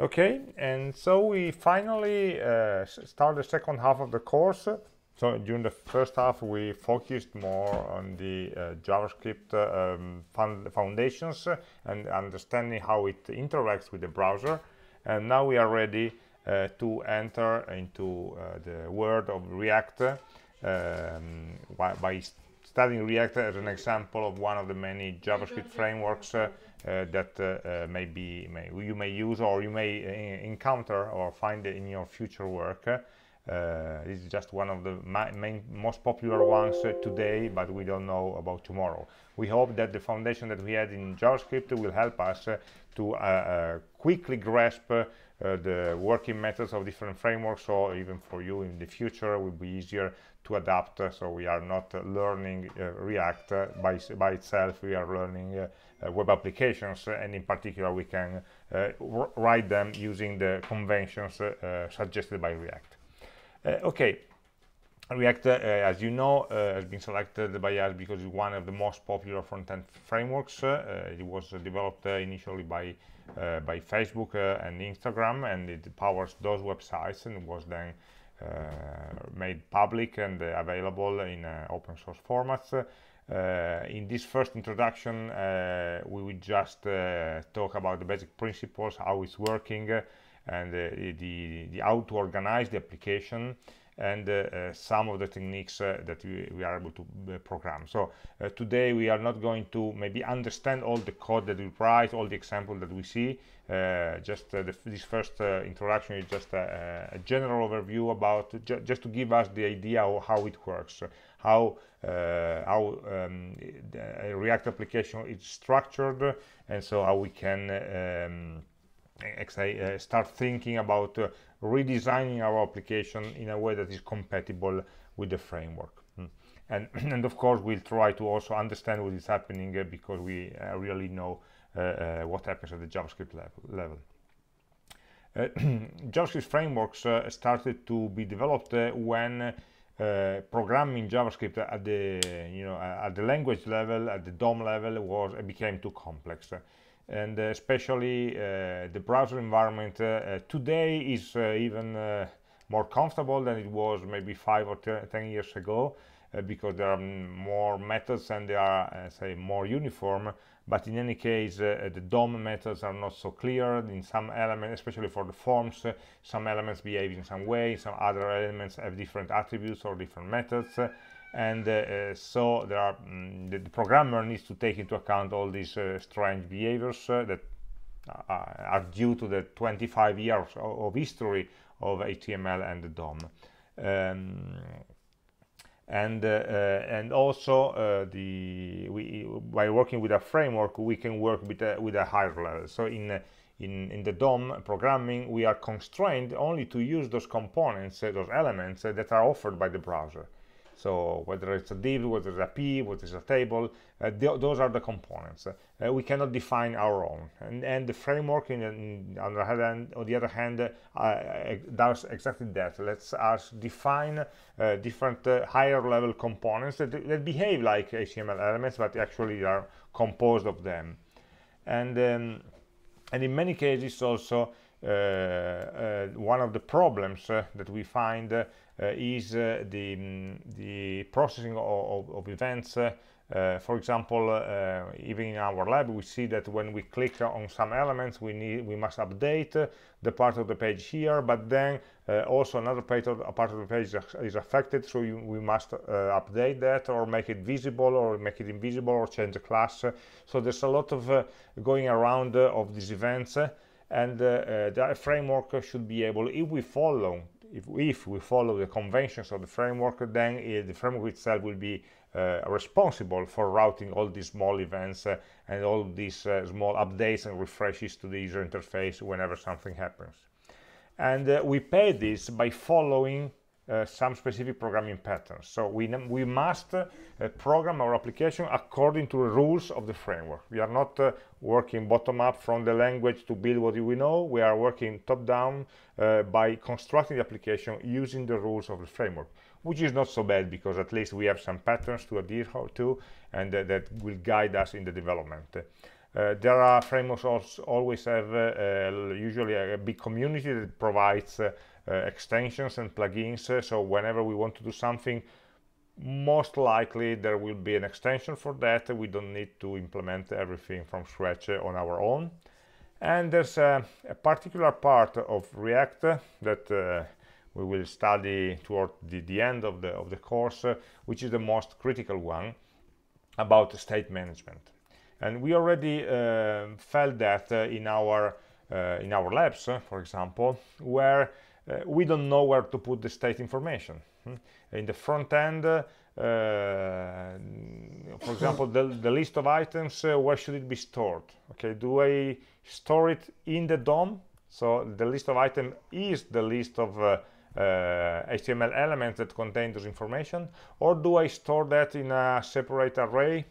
Okay, and so we finally uh, start the second half of the course. So during the first half, we focused more on the uh, JavaScript um, foundations and understanding how it interacts with the browser. And now we are ready uh, to enter into uh, the world of React um, by, by studying React as an example of one of the many JavaScript frameworks uh, that uh, uh, maybe may, you may use or you may encounter or find in your future work. Uh, is just one of the main, most popular ones uh, today, but we don't know about tomorrow. We hope that the foundation that we had in JavaScript will help us uh, to quickly grasp the working methods of different frameworks, so even for you in the future will be easier to adapt. so we are not learning React by, by itself, we are learning uh, web applications and in particular we can uh, write them using the conventions uh, suggested by React. okay, React, uh, as you know, uh, has been selected by us because it's one of the most popular front-end frameworks. Uh, it was developed initially by by Facebook and Instagram, and it powers those websites and was then made public and available in open source formats. Uh, in this first introduction, uh, we will just uh, talk about the basic principles, how it's working, and the, the, how to organize the application and uh, uh, some of the techniques uh, that we, we, are able to program. So today we are not going to maybe understand all the code that we write, all the examples that we see. just the, this first introduction is just a, a general overview about ju just to give us the idea of how it works, how uh, how um, a React application is structured, and so how we can um, uh, start thinking about uh, redesigning our application in a way that is compatible with the framework. Mm. And, and of course, we'll try to also understand what is happening uh, because we uh, really know uh, what happens at the JavaScript level. JavaScript frameworks started to be developed when programming JavaScript at the you know at the language level, at the DOM level, was became too complex. And especially uh, the browser environment uh, today is uh, even more comfortable than it was maybe five or ten years ago uh, because there are more methods and they are uh, say more uniform but in any case uh, the DOM methods are not so clear in some elements especially for the forms some elements behave in some way some other elements have different attributes or different methods and uh, so there are mm, the, the, programmer needs to take into account all these uh, strange behaviors uh, that are due to the 25 years of, of history of HTML and the DOM. Um, and uh, uh, and also uh, the we by working with a framework we can work with a, with a higher level. So in in in the DOM programming we are constrained only to use those components those elements that are offered by the browser so whether it's a div, whether it's a p, whether it's a table, uh, th those are the components. Uh, we cannot define our own. And, and the framework, in, in, on, the hand, on the other hand, uh, does exactly that. Let's us define uh, different uh, higher level components that, that, behave like HTML elements, but actually are composed of them. And, um, and in many cases also, uh, one of the problems that we find uh, is uh, the, mm, the processing of, of events uh, for example, uh, even in our lab, we see that when we click on some elements, we need we must update uh, the part of the page here, but then uh, also another part of, part of the page is affected, so you, we must update that or make it visible or make it invisible or change the class. So there's a lot of going around of these events, and the framework should be able, if we follow if, if we follow the conventions of the framework, then uh, the framework itself will be uh, responsible for routing all these small events uh, and all these small updates and refreshes to the user interface whenever something happens. And we pay this by following uh, some specific programming patterns. So we, we must uh, program our application according to the rules of the framework. We are not uh, working bottom up from the language to build what we know. We are working top down uh, by constructing the application using the rules of the framework, which is not so bad because at least we have some patterns to adhere to and that will guide us in the development. Uh, there are frameworks also always have usually a, big community that provides extensions and plugins. so whenever we want to do something, most likely there will be an extension for that. We don't need to implement everything from scratch on our own. And there's a, a particular part of React that uh, we will study toward the, the, end of the, of the course, uh, which is the most critical one about state management and we already uh, felt that uh, in our uh, in our labs for example where we don't know where to put the state information hmm? in the front end uh, for example the, the, list of items uh, where should it be stored? Okay do i store it in the DOM? So the list of items is the list of uh, html elements that contain those information or do i store that in a separate array?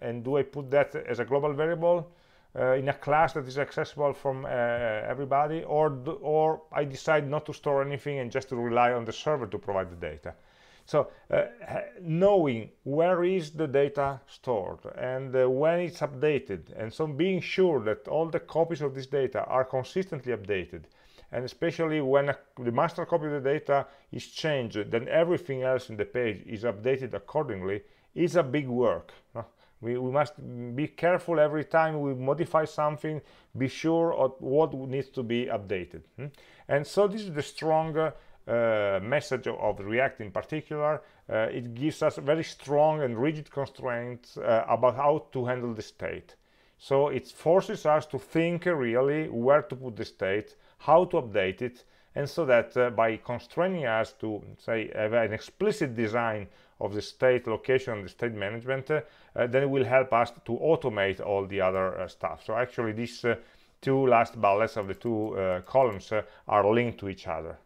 And do I put that as a global variable uh, in a class that is accessible from uh, everybody or or I decide not to store anything and just to rely on the server to provide the data so uh, knowing where is the data stored and uh, when it's updated and so being sure that all the copies of this data are consistently updated and especially when a, the master copy of the data is changed then everything else in the page is updated accordingly is a big work no? We, we must be careful every time we modify something, be sure of what needs to be updated. Hmm? And so this is the strong uh, message of, React in particular. Uh, it gives us very strong and rigid constraints uh, about how to handle the state. So it forces us to think really where to put the state, how to update it, and so that uh, by constraining us to say have an explicit design of the state location and the state management, uh, then it will help us to automate all the other uh, stuff. So actually these uh, two last bullets of the two columns are linked to each other.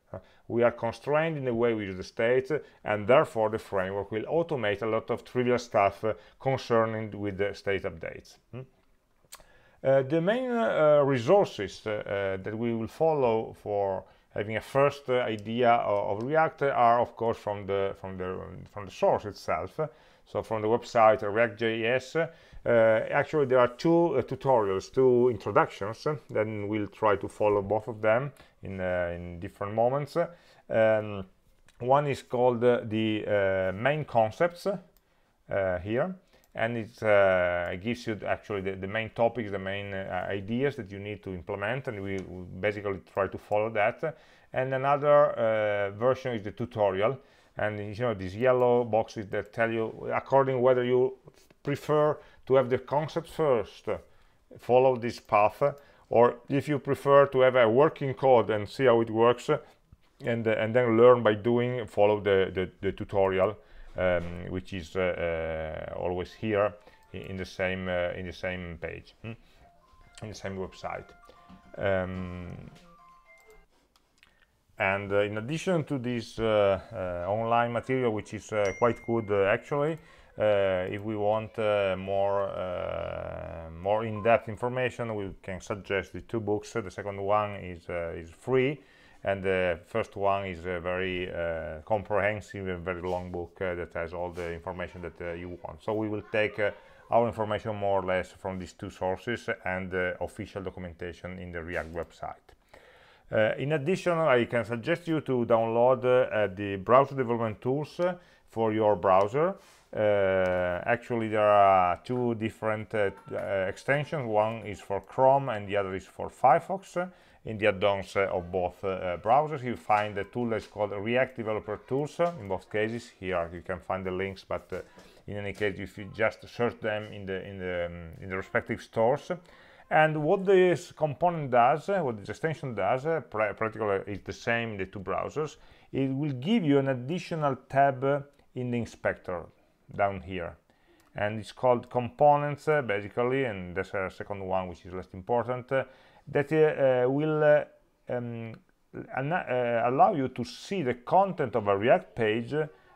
we are constrained in the way we use the state and therefore the framework will automate a lot of trivial stuff concerning with the state updates. Hmm? Uh, the main uh, resources uh, that we will follow for having a first uh, idea of, of, React are of course from the from the from the source itself. So from the website React.js, uh, actually there are two uh, tutorials, two introductions. then we'll try to follow both of them in in different moments. Um, one is called the main concepts here and it uh, gives you actually the, the, main topics, the main uh, ideas that you need to implement, and we, basically try to follow that. And another uh, version is the tutorial, and you know these yellow boxes that tell you according whether you prefer to have the concept first, follow this path, or if you prefer to have a working code and see how it works, and and then learn by doing, follow the the, the tutorial um, which is uh, uh, always here in the same uh, in the same page hmm? in the same website. Um, and uh, in addition to this uh, uh, online material which is quite good actually if we want more more in-depth information we can suggest the two books. The second one is is free and the first one is a very uh, comprehensive and very long book uh, that has all the information that uh, you want. So we will take uh, our information more or less from these two sources and the official documentation in the react website. Uh, in addition i can suggest you to download uh, the browser development tools for your browser. Actually there are two different extensions. One is for chrome and the other is for firefox in the add-ons uh, of both uh, browsers. You find a tool that's called react developer tools. In both cases here you can find the links but uh, in any case if you just search them in the in the um, in the respective stores. And what this component does what this extension does practically is the same in the two browsers. It will give you an additional tab in the inspector down here. And it's called components uh, basically and there's a second one which is less important. uh, that uh, will uh, um, uh, allow you to see the content of a React page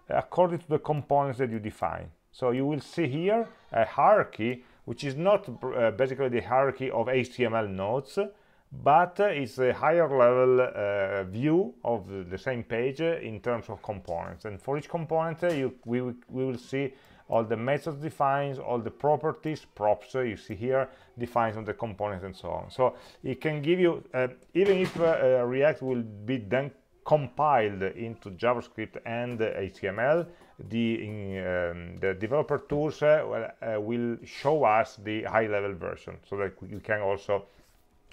according to the components that you define. So you will see here a hierarchy, which is not uh, basically the hierarchy of HTML nodes, but uh, it's a higher level uh, view of the, the, same page in terms of components. And for each component, you, we, we will see all the methods defines, all the properties, props you see here, defines on the components and so on. So it can give you, uh, even if uh, React will be then compiled into JavaScript and HTML, the, um, the developer tools uh, uh, will show us the high-level version so that you can also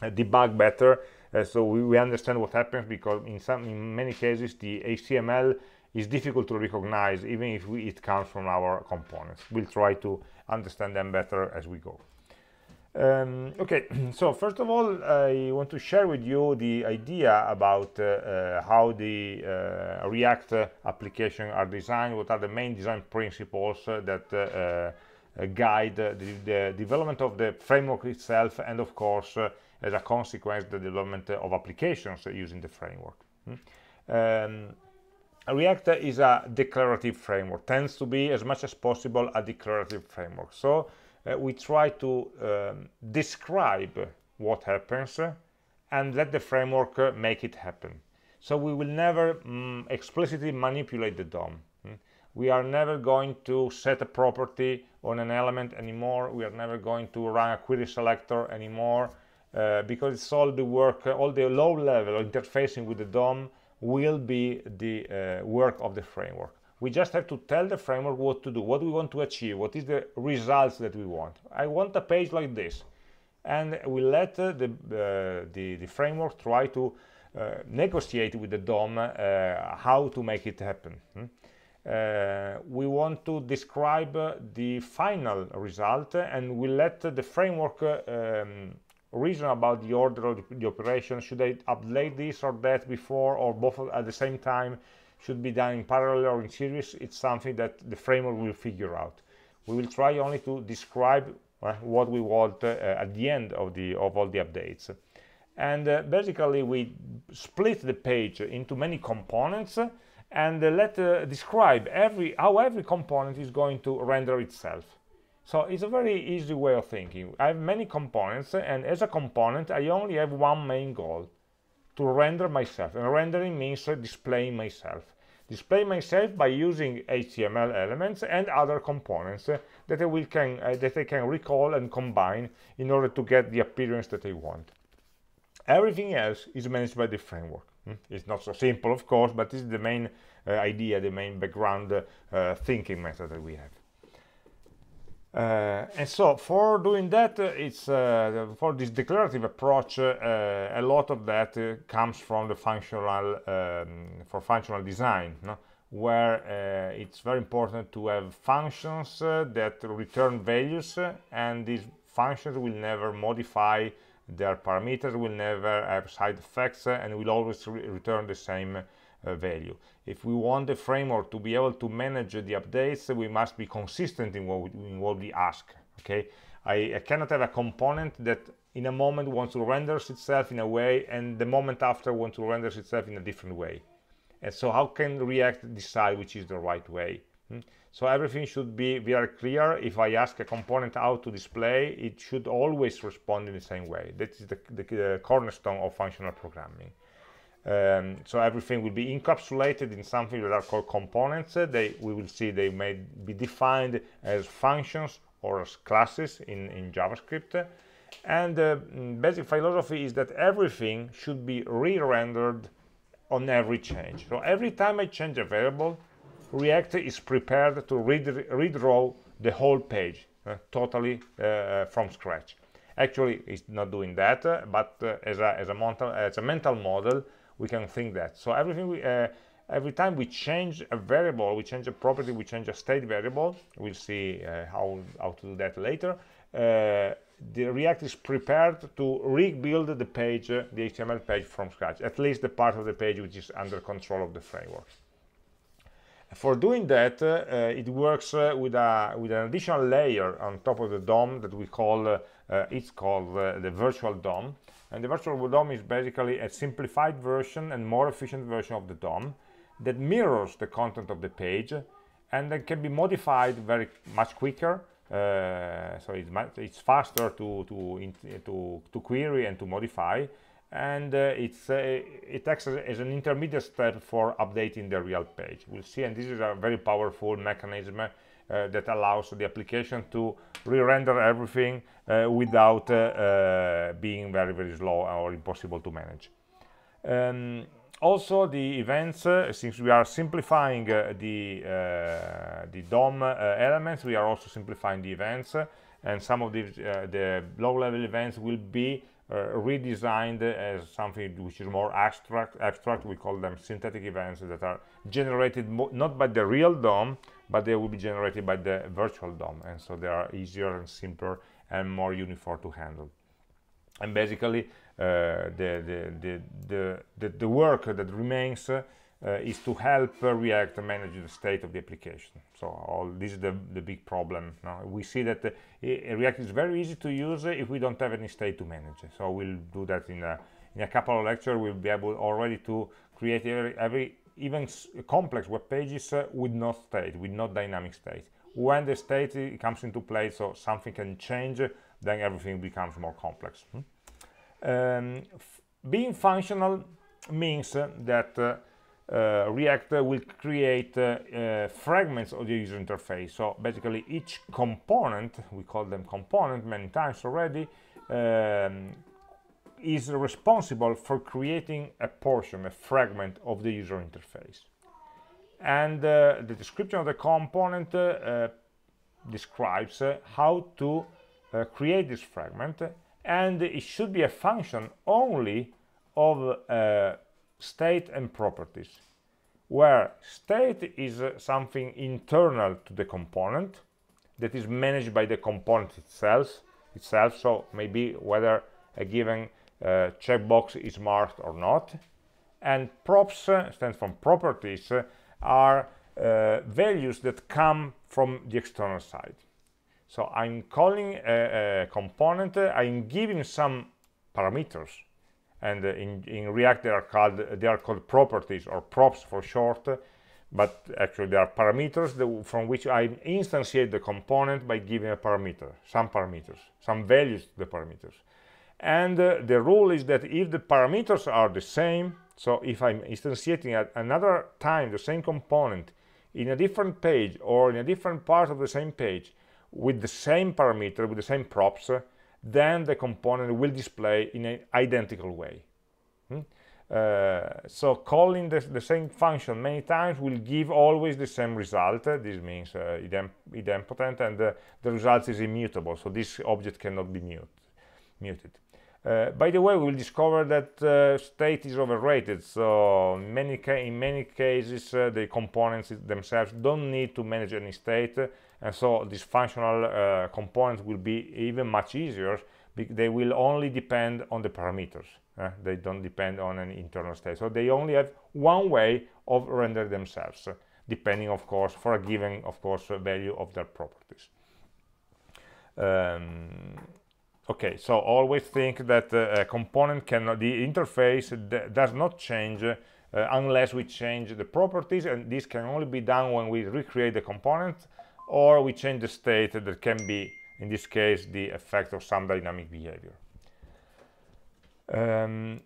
uh, debug better uh, so we, we, understand what happens because in some in many cases the HTML is difficult to recognize even if we, it comes from our components. We'll try to understand them better as we go. Um, okay so first of all I want to share with you the idea about uh, uh, how the uh, React application are designed what are the main design principles that uh, uh, guide the, the, development of the framework itself and of course as a consequence the development of applications using the framework. Hmm? um, React is a declarative framework tends to be as much as possible a declarative framework so uh, we try to um, describe what happens and let the framework uh, make it happen. So we will never mm, explicitly manipulate the DOM. Mm? We are never going to set a property on an element anymore. We are never going to run a query selector anymore uh, because it's all the work, all the low level interfacing with the DOM will be the uh, work of the framework we just have to tell the framework what to do what we want to achieve what is the results that we want i want a page like this and we let uh, the, uh, the, the framework try to uh, negotiate with the DOM uh, how to make it happen. Hmm? Uh, we want to describe uh, the final result and we let the framework um, reason about the order of the operation. Should I update this or that before or both at the same time? should be done in parallel or in series, it's something that the framework will figure out. We will try only to describe uh, what we want uh, at the end of, the, of all the updates. And uh, basically we split the page into many components and let uh, describe every how every component is going to render itself. So it's a very easy way of thinking. I have many components and as a component I only have one main goal to render myself and rendering means displaying myself display myself by using HTML elements and other components that I will can uh, that I can recall and combine in order to get the appearance that I want. Everything else is managed by the framework. Hmm? It's not so simple, of course, but this is the main uh, idea, the main background uh, thinking method that we have. Uh, and so for doing that, uh, it's uh, for this declarative approach, uh, a lot of that uh, comes from the functional, um, for functional design, no? where it's very important to have functions that return values and these functions will never modify their parameters, will never have side effects and will always re return the same value. If we want the framework to be able to manage the updates, we must be consistent in what we, in what we ask. Okay, I, I, cannot have a component that in a moment wants to render itself in a way and the moment after wants to render itself in a different way. And so how can React decide which is the right way? Hmm? So everything should be very clear. If I ask a component how to display, it should always respond in the same way. That is the, the, the cornerstone of functional programming. Um, so everything will be encapsulated in something that are called components. They, we will see they may be defined as functions or as classes in, in JavaScript. And the uh, basic philosophy is that everything should be re-rendered on every change. So every time I change a variable, React is prepared to redraw the whole page uh, totally uh, from scratch. Actually, it's not doing that, uh, but uh, as, a, as, a mental, as a mental model, we can think that. So everything we uh, every time we change a variable we change a property we change a state variable we'll see uh, how how to do that later uh, the react is prepared to rebuild the page uh, the html page from scratch at least the part of the page which is under control of the framework. For doing that uh, uh, it works with a with an additional layer on top of the dom that we call it's called the virtual dom and the virtual DOM is basically a simplified version and more efficient version of the DOM that mirrors the content of the page and that can be modified very much quicker. Uh, so it's, it's faster to, to, to, to, query and to modify. And uh, it's, uh, it acts as, as, an intermediate step for updating the real page. We'll see, and this is a very powerful mechanism that allows the application to re-render everything uh, without uh, uh, being very very slow or impossible to manage. Um, also the events uh, since we are simplifying the the DOM elements we are also simplifying the events and some of these the low-level events will be uh, redesigned as something which is more abstract abstract. We call them synthetic events that are generated not by the real DOM but they will be generated by the virtual DOM and so they are easier and simpler and more uniform to handle and basically uh, the, the, the, the, the, work that remains uh, is to help uh, React manage the state of the application. So all this is the, the big problem. Now we see that React is very easy to use if we don't have any state to manage. So we'll do that in a, in a couple of lectures. We'll be able already to create every, every even complex web pages uh, with no state, with no dynamic state. When the state comes into play, so something can change, then everything becomes more complex. Hmm? Um, being functional means uh, that uh, uh, React will create uh, uh, fragments of the user interface. So basically each component, we call them component many times already, um, is responsible for creating a portion, a fragment of the user interface. And uh, the description of the component uh, describes uh, how to create this fragment and it should be a function only of state and properties where state is uh, something internal to the component that is managed by the component itself itself so maybe whether a given uh, checkbox is marked or not. And props uh, stands for properties uh, are uh, values that come from the external side. So i'm calling a, a component i'm giving some parameters. And in, in React they are called they are called properties or props for short but actually they are parameters that, from which I instantiate the component by giving a parameter some parameters some values to the parameters and uh, the rule is that if the parameters are the same so if I'm instantiating at another time the same component in a different page or in a different part of the same page with the same parameter with the same props then the component will display in an identical way. Hmm? Uh, so calling the, the, same function many times will give always the same result. this means uh, idem idempotent and uh, the result is immutable. So this object cannot be mute, muted. Uh, by the way, we will discover that uh, state is overrated. So many in many cases, uh, the components themselves don't need to manage any state and so these functional uh, components will be even much easier they will only depend on the parameters uh, they don't depend on an internal state so they only have one way of render themselves depending of course for a given of course value of their properties um, okay so always think that uh, a component cannot the interface does not change uh, unless we change the properties and this can only be done when we recreate the component or we change the state that can be, in this case, the effect of some dynamic behavior. Um,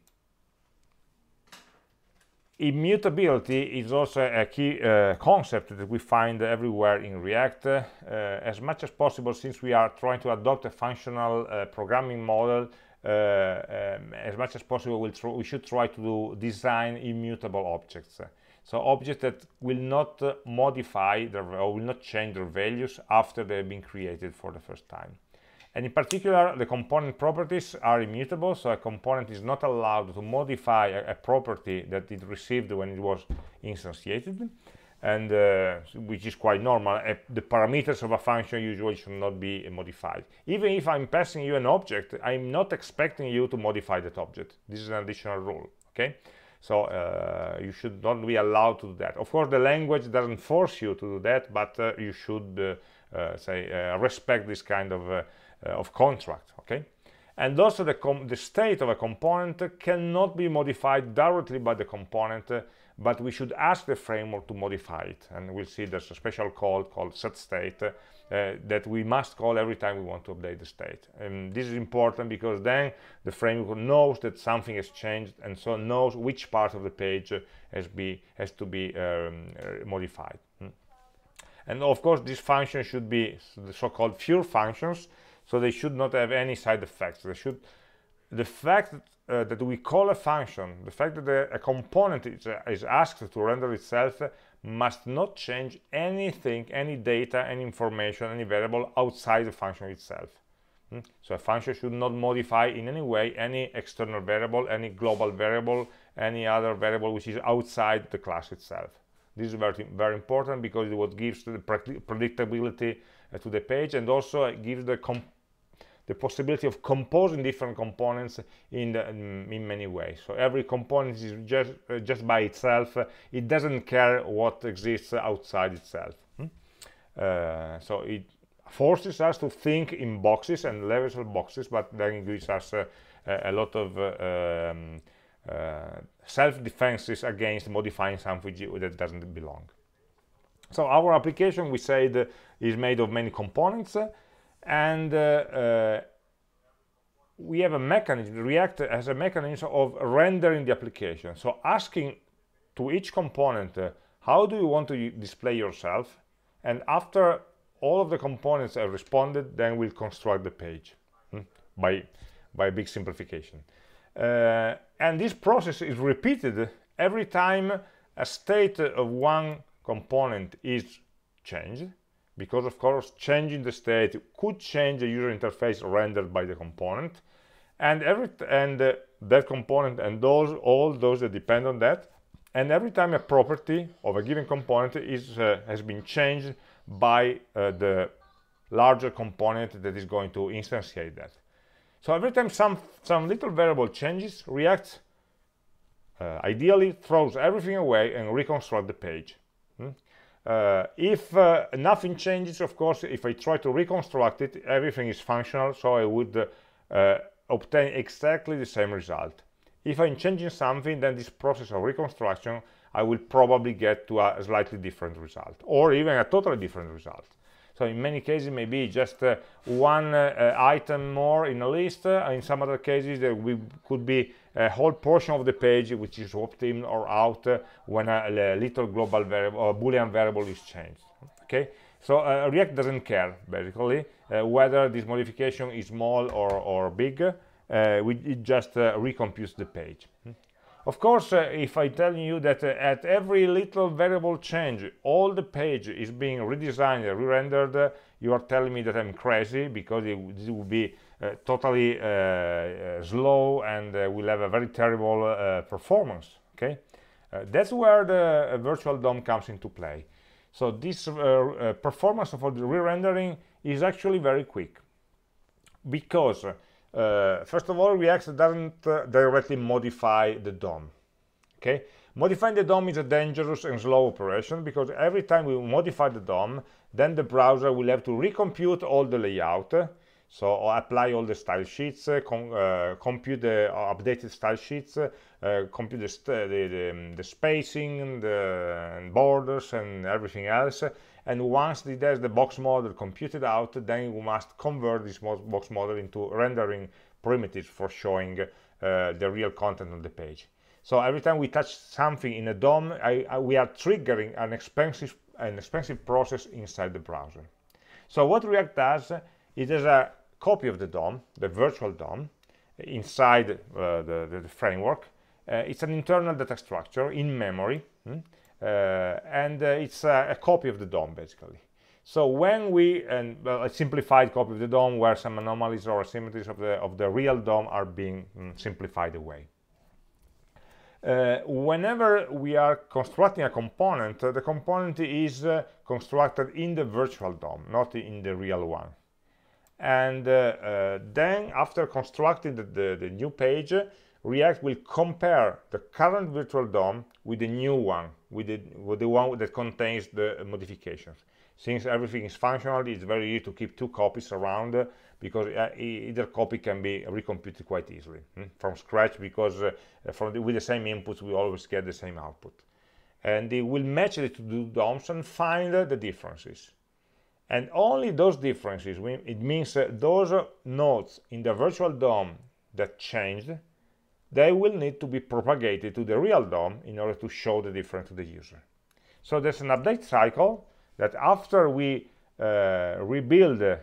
immutability is also a key uh, concept that we find everywhere in React. Uh, as much as possible, since we are trying to adopt a functional uh, programming model, uh, um, as much as possible, we'll we should try to design immutable objects. So objects that will not uh, modify their, or will not change their values after they've been created for the first time. And in particular, the component properties are immutable, so a component is not allowed to modify a, a property that it received when it was instantiated, and uh, which is quite normal. The parameters of a function usually should not be modified. Even if I'm passing you an object, I'm not expecting you to modify that object. This is an additional rule, okay? so uh, you should not be allowed to do that of course the language doesn't force you to do that but uh, you should uh, uh say respect this kind of of contract okay and also the, the state of a component cannot be modified directly by the component but we should ask the framework to modify it and we'll see there's a special call called set state uh, that we must call every time we want to update the state. And this is important because then the framework knows that something has changed and so knows which part of the page has, be, has to be um, uh, modified. Hmm. and of course these functions should be the so-called pure functions so they should not have any side effects. They should the fact uh, that we call a function the fact that a, a component is, uh, is asked to render itself must not change anything any data any information any variable outside the function itself. Hmm? so a function should not modify in any way any external variable any global variable any other variable which is outside the class itself. This is very very important because it what gives the predictability uh, to the page and also gives the the possibility of composing different components in, the, in many ways. So every component is just, uh, just by itself. It doesn't care what exists outside itself. Hmm? Uh, so it forces us to think in boxes and levels of boxes, but then gives us uh, a lot of uh, um, uh, self-defenses against modifying something that doesn't belong. So our application, we said, is made of many components and uh, uh, we have a mechanism react has a mechanism of rendering the application. So asking to each component uh, how do you want to display yourself? And after all of the components have responded then we'll construct the page hmm, by by a big simplification. Uh, and this process is repeated every time a state of one component is changed because of course changing the state could change the user interface rendered by the component. And every and uh, that component and those all those that depend on that. And every time a property of a given component is uh, has been changed by uh, the larger component that is going to instantiate that. So every time some some little variable changes react uh, ideally throws everything away and reconstruct the page. Hmm? Uh, if uh, nothing changes, of course, if I try to reconstruct it, everything is functional, so I would uh, obtain exactly the same result. If I'm changing something, then this process of reconstruction, I will probably get to a slightly different result, or even a totally different result. So in many cases, maybe just uh, one uh, item more in a list. Uh, in some other cases, there we could be a whole portion of the page which is swapped in or out uh, when a, a, little global variable or boolean variable is changed. Okay, so uh, React doesn't care basically uh, whether this modification is small or, or big. We, it just recomputes the page. Of course, uh, if I tell you that uh, at every little variable change, all the page is being redesigned, re-rendered, uh, you are telling me that I'm crazy because it, it will be uh, totally uh, uh, slow and will have a very terrible performance. Okay, that's where the virtual DOM comes into play. So this performance for the re-rendering is actually very quick because uh, first of all, React doesn't uh, directly modify the DOM. Okay, modifying the DOM is a dangerous and slow operation because every time we modify the DOM, then the browser will have to recompute all the layout. So apply all the style sheets, uh, com uh, compute the uh, updated style sheets, compute the, the, the, the, spacing, the borders, and everything else. And once it has the box model computed out then you must convert this box model into rendering primitives for showing the real content on the page. So every time we touch something in a DOM I, I, we are triggering an expensive an expensive process inside the browser. So what React does it is a copy of the DOM the virtual DOM inside uh, the, the, framework uh, it's an internal data structure in memory hmm? Uh, and uh, it's a, a, copy of the DOM basically. So when we, and well, a simplified copy of the DOM where some anomalies or asymmetries of the, of the real DOM are being mm, simplified away. Uh, whenever we are constructing a component, uh, the component is constructed in the virtual DOM, not in the real one. And uh, then after constructing the, the, the, new page, React will compare the current virtual DOM with the new one, with the, with the one that contains the modifications. Since everything is functional, it's very easy to keep two copies around uh, because uh, either copy can be recomputed quite easily hmm, from scratch because uh, from the, with the same inputs we always get the same output. And it will match the two DOMs and find the differences. And only those differences, it means those nodes in the virtual DOM that changed they will need to be propagated to the real DOM in order to show the difference to the user. So there's an update cycle that after we uh, rebuild uh,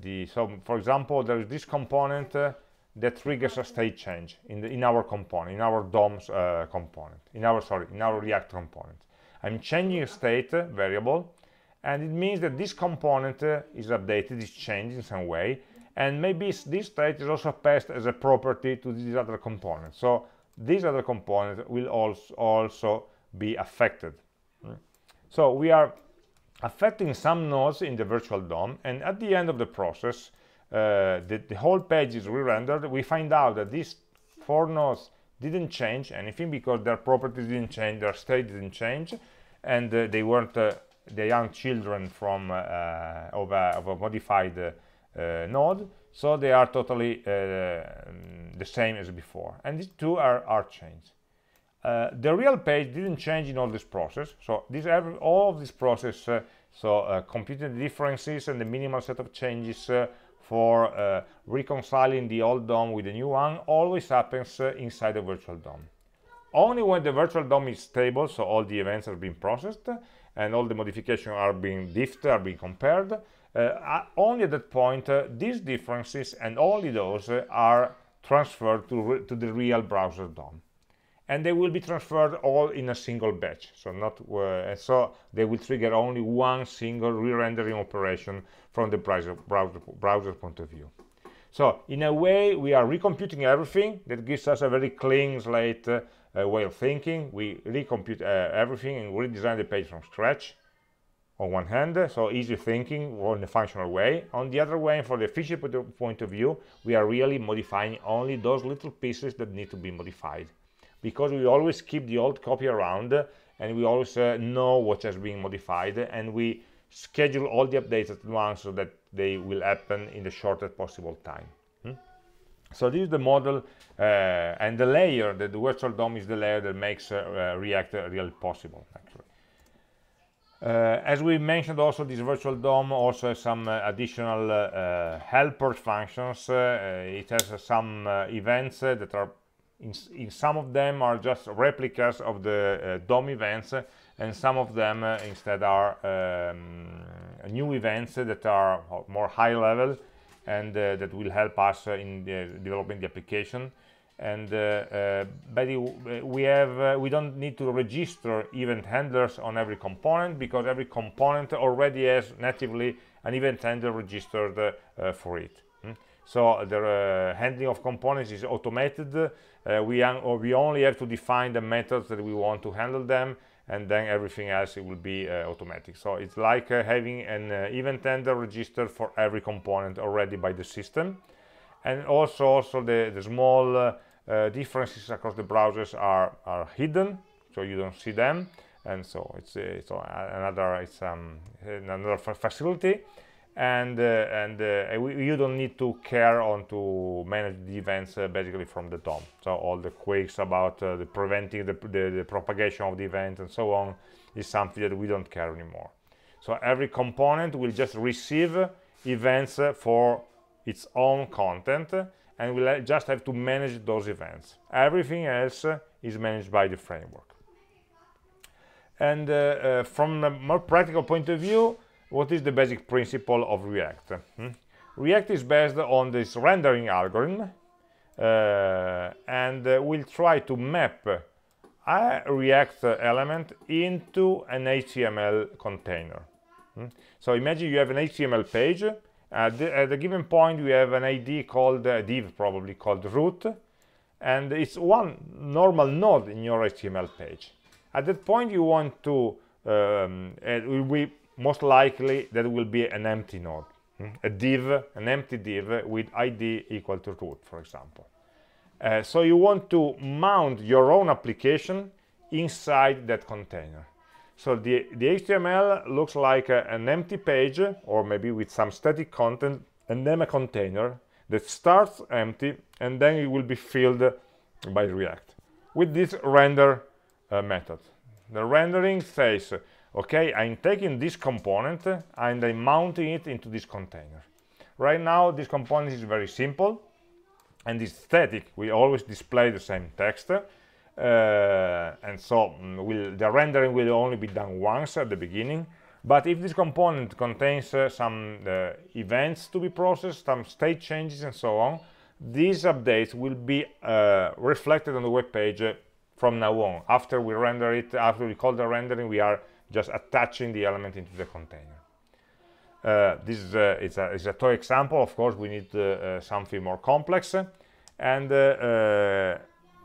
the so for example there is this component uh, that triggers a state change in the in our component in our DOMs uh, component in our sorry in our React component I'm changing a state variable and it means that this component is updated is changed in some way. And maybe this state is also passed as a property to this other component so this other component will also also be affected. Hmm. so we are affecting some nodes in the virtual DOM. And at the end of the process uh, the, the, whole page is re-rendered. We find out that these four nodes didn't change anything because their properties didn't change their state didn't change. And uh, they weren't uh, the young children from uh, of, a, of, a, modified uh, node. So they are totally uh, the same as before. And these two are, are changed. Uh, the real page didn't change in all this process. So this all of this process uh, so uh, computing the differences and the minimal set of changes uh, for uh, reconciling the old DOM with the new one always happens inside the virtual DOM. Only when the virtual DOM is stable so all the events are being processed and all the modifications are being diffed are being compared. Uh, only at that point uh, these differences and only those uh, are transferred to, to the real browser DOM. And they will be transferred all in a single batch. So not uh, so they will trigger only one single re-rendering operation from the browser, browser, browser point of view. So in a way we are recomputing everything that gives us a very clean slate uh, way of thinking we recompute uh, everything and redesign the page from scratch on one hand, so easy thinking or in a functional way. On the other way, for the efficiency point of view, we are really modifying only those little pieces that need to be modified. Because we always keep the old copy around and we always uh, know what has been modified and we schedule all the updates at once so that they will happen in the shortest possible time. So this is the model uh, and the layer, that the virtual DOM is the layer that makes uh, uh React really possible, actually. Uh, as we mentioned also this virtual DOM also has some uh, additional uh, helper functions it has some events that are in, in, some of them are just replicas of the DOM events and some of them instead are um, new events that are more high level and that will help us in developing the application. And uh, uh, but we have uh, we don't need to register event handlers on every component because every component already has natively an event handler registered uh, for it. Mm? so the uh, handling of components is automated. Uh, we, we only have to define the methods that we want to handle them and then everything else it will be automatic. So it's like having an event tender register for every component already by the system. And also also the, the small uh, differences across the browsers are, are hidden, so you don't see them. And so it's, uh, it's another it's um, another facility, and uh, and uh, you don't need to care on to manage the events uh, basically from the DOM. So all the quakes about the preventing the, the, the propagation of the event and so on is something that we don't care anymore. So every component will just receive events for its own content and we'll just have to manage those events. Everything else is managed by the framework. And uh, uh, from a more practical point of view, what is the basic principle of React? Hmm? React is based on this rendering algorithm uh, and uh, we'll try to map a React element into an HTML container. Hmm? So imagine you have an HTML page at the, at a given point, we have an ID called uh, div, probably called root, and it's one normal node in your HTML page. At that point, you want to, um, be most likely that will be an empty node, hmm? a div, an empty div with ID equal to root, for example. Uh, so you want to mount your own application inside that container. So the, the HTML looks like a, an empty page, or maybe with some static content, and then a container that starts empty, and then it will be filled by React with this render uh, method. The rendering says, okay, I'm taking this component and I'm mounting it into this container. Right now, this component is very simple and it's static. We always display the same text uh, and so mm, will, the rendering will only be done once at the beginning but if this component contains uh, some uh, events to be processed some state changes and so on these updates will be uh, reflected on the web page uh, from now on after we render it after we call the rendering we are just attaching the element into the container. Uh, this is a, it's a, it's a toy example. Of course we need something more complex. And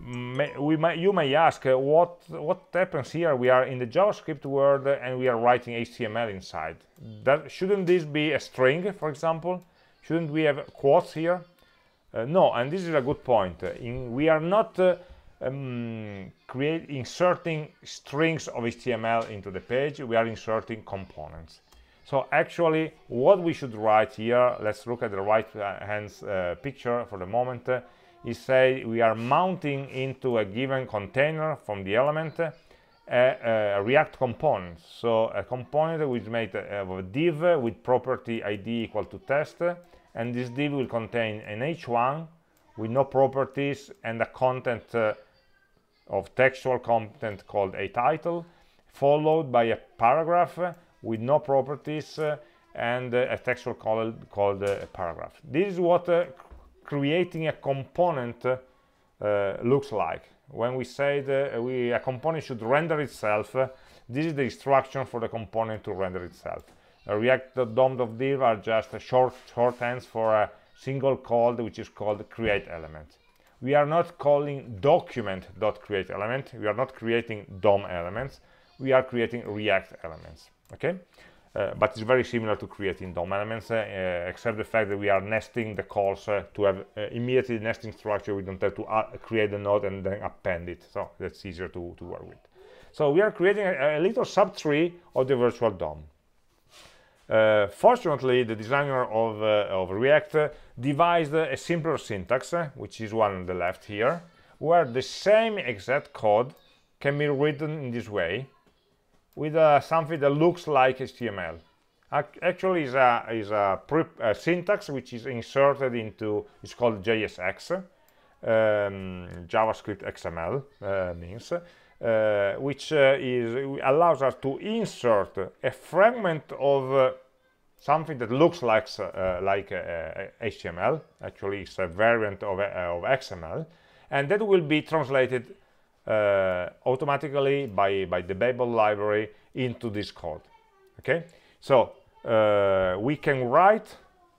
may, we might, you may ask uh, what what happens here? We are in the javascript world and we are writing html inside. That shouldn't this be a string for example? Shouldn't we have quotes here? Uh, no and this is a good point. In, we are not uh, um, create inserting strings of html into the page we are inserting components so actually what we should write here let's look at the right hand uh, picture for the moment is say we are mounting into a given container from the element a, a React component. So a component which made of a div with property ID equal to test, and this div will contain an h1 with no properties and a content uh, of textual content called a title, followed by a paragraph with no properties uh, and uh, a textual called, called uh, paragraph. This is what uh, creating a component looks like. When we say that we, a component should render itself, this is the instruction for the component to render itself. Uh, React.dom.div are just a short shorthands for a single code which is called create element. We are not calling document.createElement. We are not creating DOM elements. We are creating React elements. Okay. Uh, but it's very similar to creating DOM elements, uh, uh, except the fact that we are nesting the calls to have immediately nesting structure. We don't have to create a node and then append it. So that's easier to, to work with. So we are creating a, a little subtree of the virtual DOM. Uh, fortunately, the designer of, uh, of React devised a simpler syntax, which is one on the left here, where the same exact code can be written in this way, with uh, something that looks like HTML. Actually, is a is a, a, syntax which is inserted into. It's called JSX, um, JavaScript XML uh, means, uh, which uh, is allows us to insert a fragment of uh, something that looks like uh, like HTML. Actually, it's a variant of, of XML, and that will be translated uh, automatically by, by the Babel library into this code. Okay, so uh, we can write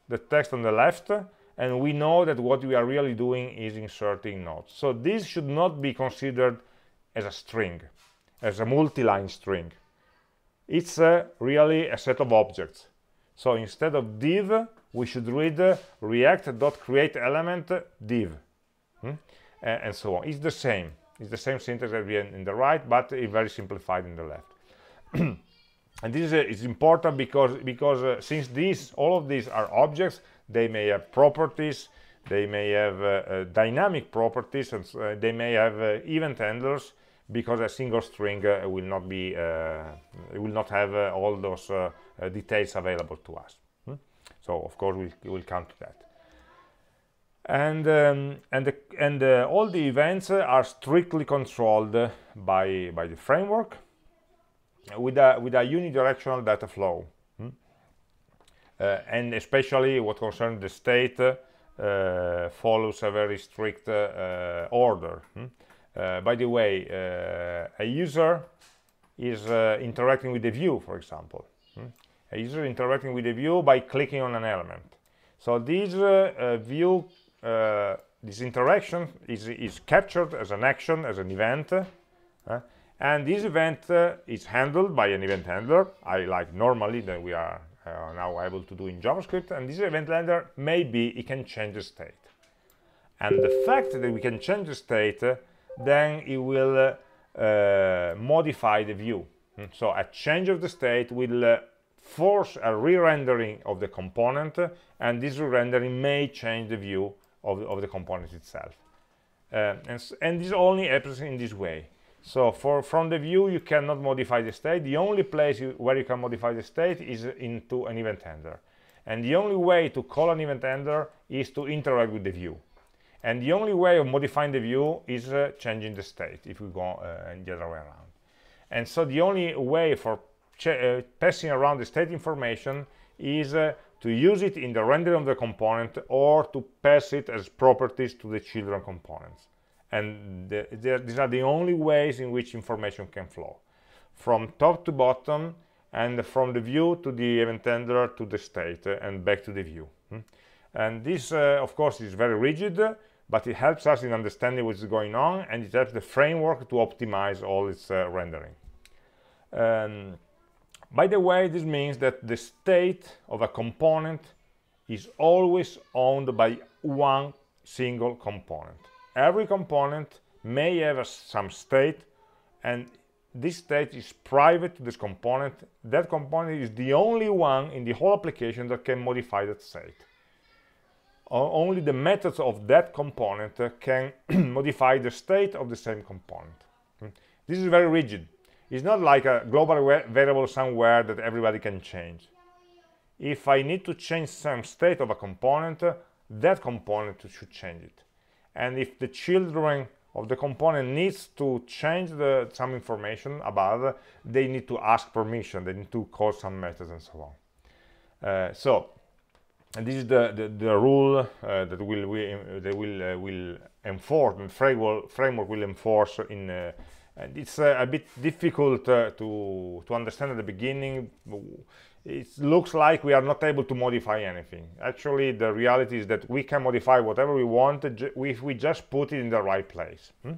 the text on the left and we know that what we are really doing is inserting nodes. So this should not be considered as a string, as a multi-line string. It's uh, really a set of objects. So instead of div, we should read uh, react.createElement div, hmm? and, so on. It's the same. It's the same syntax as in the right, but very simplified in the left. and this is, uh, is, important because because uh, since these all of these are objects, they may have properties, they may have uh, uh dynamic properties, and uh, they may have uh, event handlers because a single string will not be will not have all those details available to us. Hmm? So of course we will come to that and um, and the, and uh, all the events are strictly controlled by by the framework with a with a unidirectional data flow hmm? uh, and especially what concerns the state uh, follows a very strict uh, order hmm? Uh, by the way uh, a user is interacting with the view for example hmm? a user interacting with the view by clicking on an element so this view uh, this interaction is, is captured as an action, as an event, uh, and this event uh, is handled by an event handler, I like normally that we are uh, now able to do in JavaScript, and this event handler, maybe it can change the state. And the fact that we can change the state, uh, then it will uh, modify the view. Hmm, so a change of the state will force a re-rendering of the component, and this re-rendering may change the view of, of the component itself. Uh, and, and this only happens in this way. So for from the view, you cannot modify the state. The only place you, where you can modify the state is into an event handler. And the only way to call an event handler is to interact with the view. And the only way of modifying the view is uh, changing the state if we go uh, the other way around. And so the only way for uh, passing around the state information is uh, to use it in the rendering of the component or to pass it as properties to the children components. And the, the, these are the only ways in which information can flow. From top to bottom and from the view to the event handler to the state uh, and back to the view. Hmm? and this uh, of course is very rigid but it helps us in understanding what's going on and it helps the framework to optimize all its uh, rendering. Um, by the way this means that the state of a component is always owned by one single component. Every component may have a, some state and this state is private to this component. That component is the only one in the whole application that can modify that state only the methods of that component can modify the state of the same component hmm. this is very rigid it's not like a global variable somewhere that everybody can change if I need to change some state of a component that component should change it and if the children of the component needs to change the, some information above, they need to ask permission, they need to call some methods and so on. Uh, so, this is the, the, the rule uh, that will, we, will, uh, will enforce, the framework, framework will enforce in uh, and it's a bit difficult to, to understand at the beginning it looks like we are not able to modify anything. Actually, the reality is that we can modify whatever we want if we just put it in the right place. Hmm?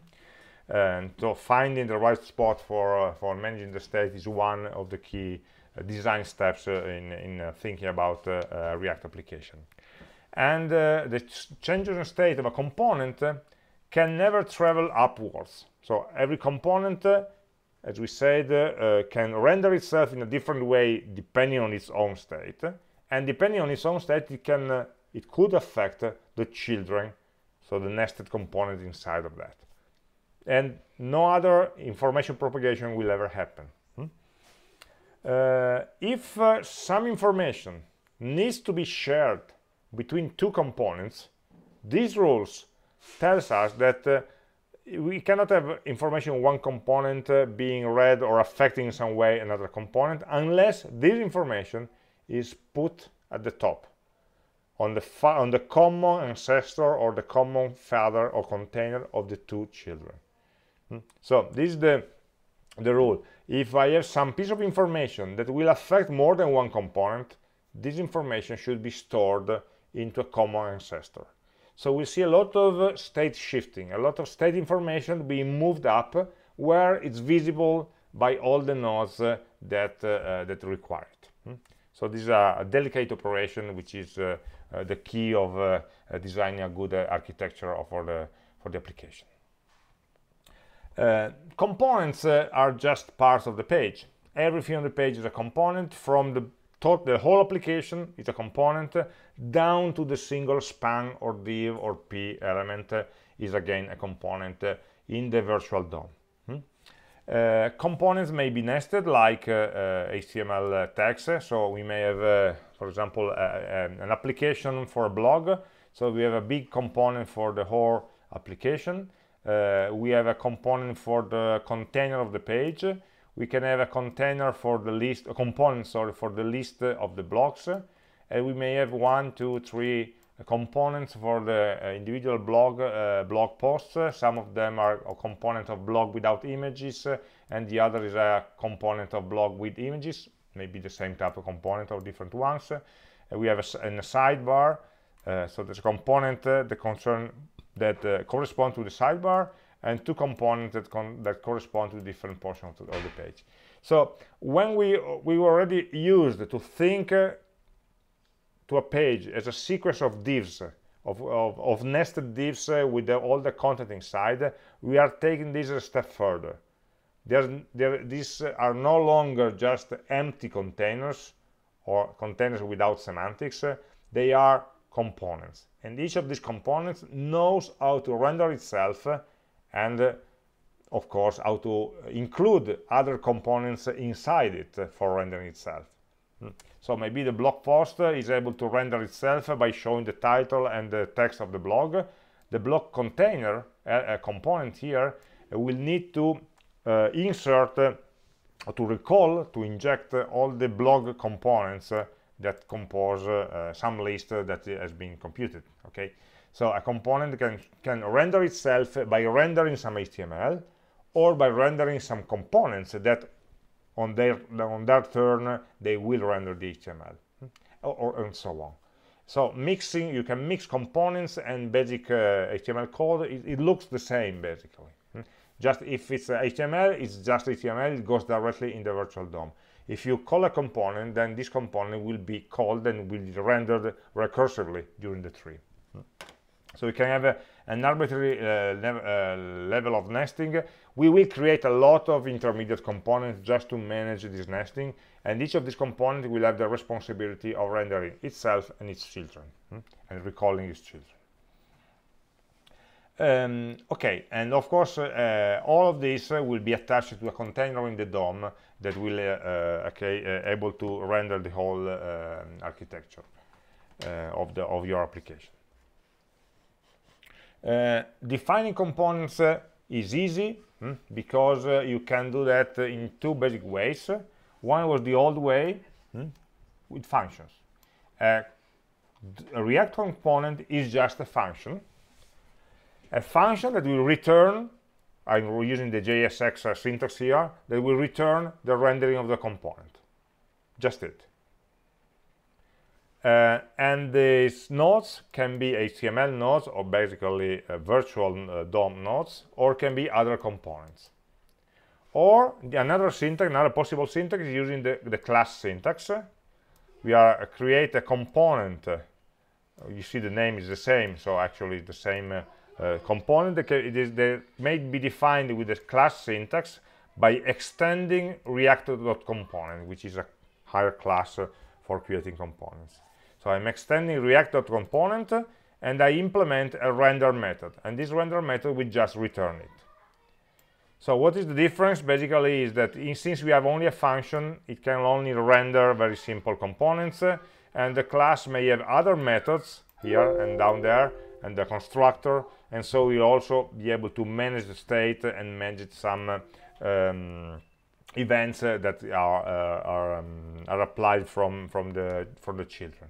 And so finding the right spot for, uh, for managing the state is one of the key design steps uh, in, in uh, thinking about uh, uh, React application. And the ch changes in state of a component can never travel upwards. So every component as we said, uh, can render itself in a different way depending on its own state. And depending on its own state, it, can, uh, it could affect the children, so the nested component inside of that. And no other information propagation will ever happen. Uh, if uh, some information needs to be shared between two components, these rules tells us that uh, we cannot have information on one component uh, being read or affecting in some way another component unless this information is put at the top on the on the common ancestor or the common father or container of the two children hmm? so this is the the rule if i have some piece of information that will affect more than one component this information should be stored into a common ancestor so we see a lot of uh, state shifting, a lot of state information being moved up where it's visible by all the nodes uh, that, uh, uh that require it. Hmm? So this is a, delicate operation which is uh, the key of designing a good architecture for the, for the application. Components are just parts of the page. Everything on the page is a component from the top, the whole application is a component down to the single span or div or p element is again a component in the virtual DOM. Hmm? Uh, components may be nested like uh, uh, HTML tags. So we may have, uh, for example, an application for a blog. So we have a big component for the whole application. Uh, we have a component for the container of the page. We can have a container for the list a component sorry for the list of the blogs. And we may have one two three components for the uh, individual blog uh, blog posts. Some of them are a component of blog without images and the other is a component of blog with images. Maybe the same type of component or different ones. We have a, a sidebar. Uh, so there's a component uh, the concern that uh, corresponds to the sidebar and two components that, that correspond to different portions of the page. So when we, we already used to think uh, to a page as a sequence of divs, of, of, of nested divs uh, with the, all the content inside, we are taking this a step further. There, there, these are no longer just empty containers or containers without semantics. They are components. And each of these components knows how to render itself and uh, of course how to include other components inside it for rendering itself hmm. so maybe the blog post is able to render itself by showing the title and the text of the blog the blog container uh, component here uh, will need to uh, insert uh, to recall to inject all the blog components that compose some list that has been computed okay? So a component can can render itself by rendering some html or by rendering some components that on their on their turn they will render the html hmm, or, or and so on. So mixing you can mix components and basic uh, html code. It, it, looks the same basically hmm. just if it's uh, html it's just html it goes directly in the virtual dom if you call a component then this component will be called and will be rendered recursively during the tree. Hmm. so we can have a, an arbitrary uh, lev uh, level of nesting. We will create a lot of intermediate components just to manage this nesting and each of these components will have the responsibility of rendering itself and its children hmm, and recalling its children. Um, okay and of course uh, all of this uh, will be attached to a container in the DOM that will uh, uh okay uh, able to render the whole uh, architecture of the of your application defining components is easy hmm, because you can do that in two basic ways one was the old way hmm, with functions. A React component is just a function. A function that will return, I'm using the JSX uh, syntax here, that will return the rendering of the component. Just it. Uh, and these nodes can be HTML nodes or basically uh, virtual uh, DOM nodes or can be other components. Or another syntax, another possible syntax is using the, the class syntax. We are uh, create a component. Uh, you see the name is the same, so actually the same uh, component. Is the, may be defined with the class syntax by extending react.component, which is a higher class for creating components. So I'm extending react.component and I implement a render method. And this render method will just return it. So what is the difference? Basically is that in, since we have only a function, it can only render very simple components, uh, and the class may have other methods here and down there, and the constructor, and so we'll also be able to manage the state and manage some um, events that are, uh, are, um, are applied from, from, the, from the children.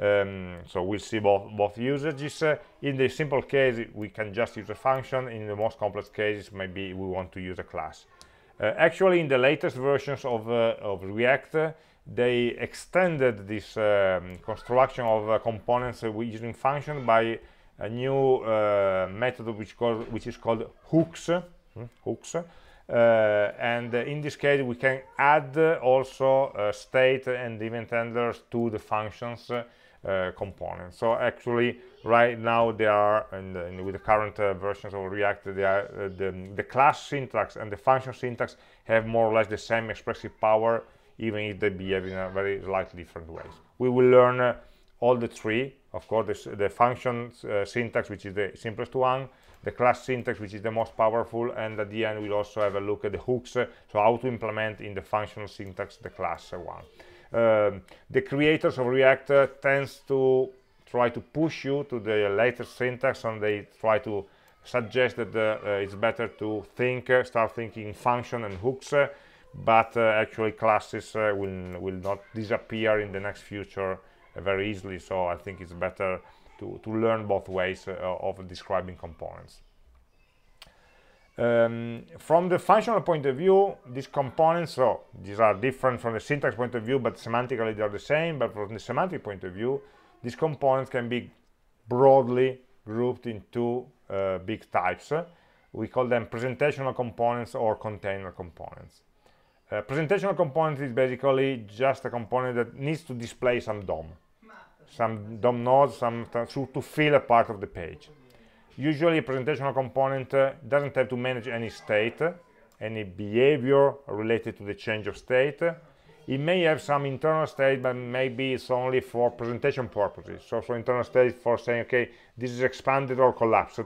Um, so we'll see both, both usages. Uh, in the simple case, we can just use a function. In the most complex cases, maybe we want to use a class. Uh, actually, in the latest versions of, uh, of React, they extended this um, construction of uh, components uh, using function by a new method which, called, which is called hooks. Hmm, hooks. and in this case, we can add also state and event handlers to the functions uh, components. So actually, right now they are, in the, with the current uh, versions of React, are, uh, the, the class syntax and the function syntax have more or less the same expressive power, even if they behave in a very slightly different ways. We will learn uh, all the three, of course, the, the function uh, syntax, which is the simplest one, the class syntax, which is the most powerful, and at the end we'll also have a look at the hooks, so how to implement in the functional syntax the class one. Um, the creators of React uh, tends to try to push you to the latest syntax and they try to suggest that uh, uh it's better to think, uh, start thinking function and hooks, uh, but actually classes will, will not disappear in the next future very easily. So I think it's better to, to learn both ways of describing components. Um, from the functional point of view, these components, so these are different from the syntax point of view, but semantically they're the same, but from the semantic point of view, these components can be broadly grouped into uh, big types. We call them presentational components or container components. Uh, presentational component is basically just a component that needs to display some DOM, some DOM nodes, some to, to fill a part of the page. Usually a presentational component uh, doesn't have to manage any state, any behavior related to the change of state. It may have some internal state, but maybe it's only for presentation purposes. So for internal state for saying, okay, this is expanded or collapsed.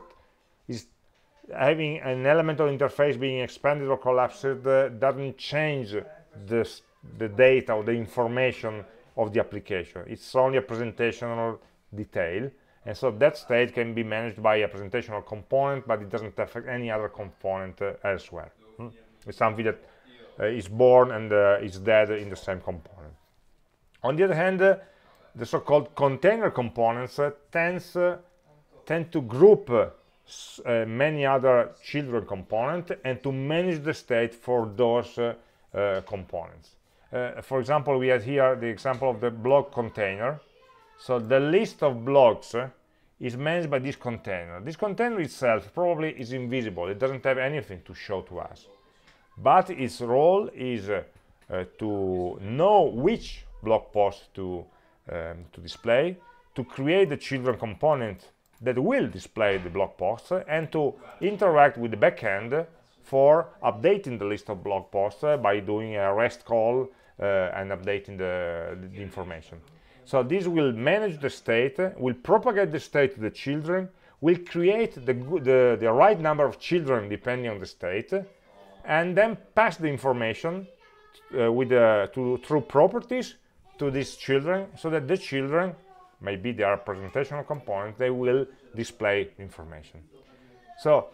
Having an element of interface being expanded or collapsed uh, doesn't change the, the data or the information of the application. It's only a presentational detail and so that state can be managed by a presentational component but it doesn't affect any other component uh, elsewhere hmm? it's something that uh, is born and uh, is dead in the same component on the other hand uh, the so-called container components uh, tends tend to group many other children component and to manage the state for those components for example we have here the example of the blog container so the list of blogs uh, is managed by this container. This container itself probably is invisible. It doesn't have anything to show to us. But its role is uh, uh, to know which blog post to, um, to display, to create the children component that will display the blog posts, and to interact with the backend for updating the list of blog posts by doing a REST call uh, and updating the, the information. So this will manage the state, will propagate the state to the children, will create the, the, the right number of children depending on the state, and then pass the information uh, with uh, to, through properties to these children so that the children, maybe they are presentational components, they will display information. So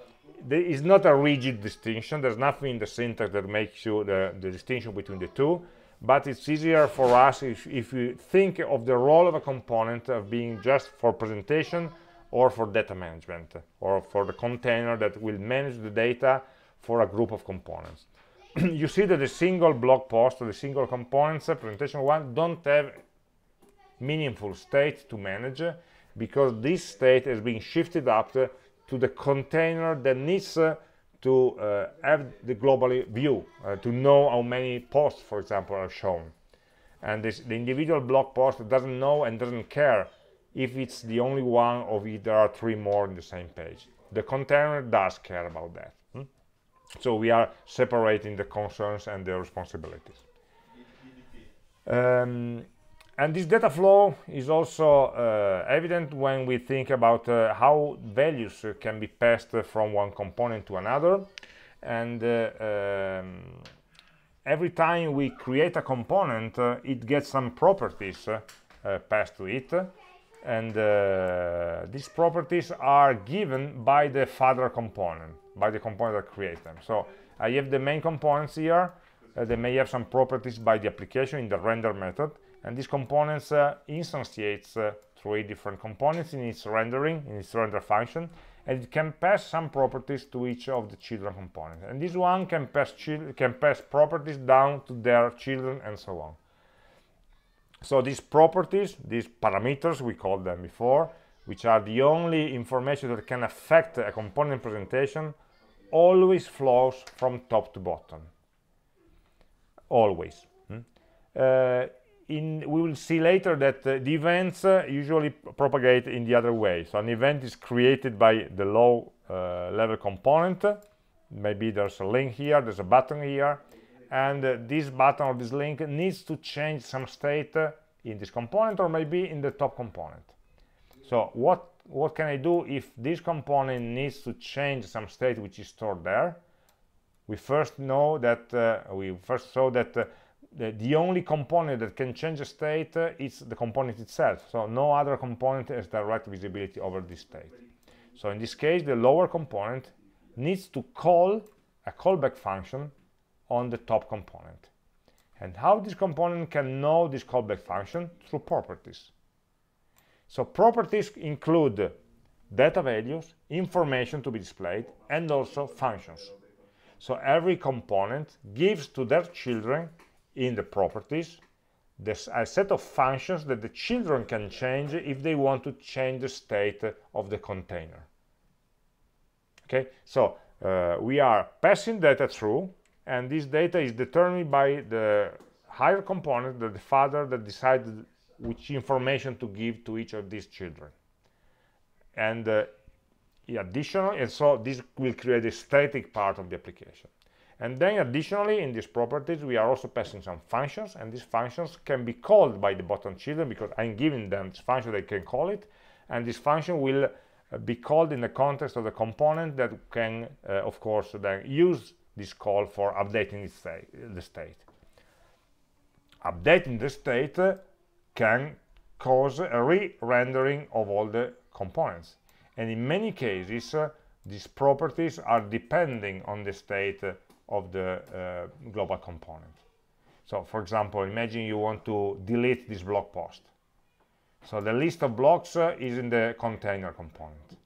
there is not a rigid distinction. There's nothing in the syntax that makes you the, the distinction between the two but it's easier for us if, if we think of the role of a component of being just for presentation or for data management or for the container that will manage the data for a group of components. you see that the single blog post or the single components, presentation one, don't have meaningful state to manage because this state has been shifted up to the container that needs to uh, have the global view, uh, to know how many posts, for example, are shown. And this, the individual blog post doesn't know and doesn't care if it's the only one or if there are three more in the same page. The container does care about that. Hmm? So we are separating the concerns and the responsibilities. Um, and this data flow is also uh, evident when we think about uh, how values uh, can be passed from one component to another. And uh, um, every time we create a component uh, it gets some properties uh, passed to it. And these properties are given by the father component by the component that creates them. So I have the main components here. They may have some properties by the application in the render method and these components uh, instantiates uh, three different components in its rendering, in its render function, and it can pass some properties to each of the children components. And this one can pass, can pass properties down to their children and so on. So these properties, these parameters, we called them before, which are the only information that can affect a component presentation, always flows from top to bottom. Always. Hmm? Uh, in, we will see later that uh, the events uh, usually propagate in the other way. So an event is created by the low uh, level component. Maybe there's a link here, there's a button here, and uh, this button or this link needs to change some state uh, in this component or maybe in the top component. So what, what can I do if this component needs to change some state which is stored there? We first know that, uh, we first saw that the, the, only component that can change a state is the component itself. So no other component has direct visibility over this state. So in this case, the lower component needs to call a callback function on the top component. And how this component can know this callback function? Through properties. So properties include data values, information to be displayed, and also functions. So every component gives to their children in the properties. There's a set of functions that the children can change if they want to change the state of the container. Okay so uh, we are passing data through and this data is determined by the higher component that the father that decided which information to give to each of these children. And uh, additionally and so this will create a static part of the application and then additionally, in these properties, we are also passing some functions, and these functions can be called by the bottom children because I'm giving them this function, they can call it, and this function will uh, be called in the context of the component that can, uh, of course, then use this call for updating the state. Updating the state uh, can cause a re-rendering of all the components and in many cases uh, these properties are depending on the state of the uh, global component. So for example imagine you want to delete this blog post. So the list of blogs uh, is in the container component.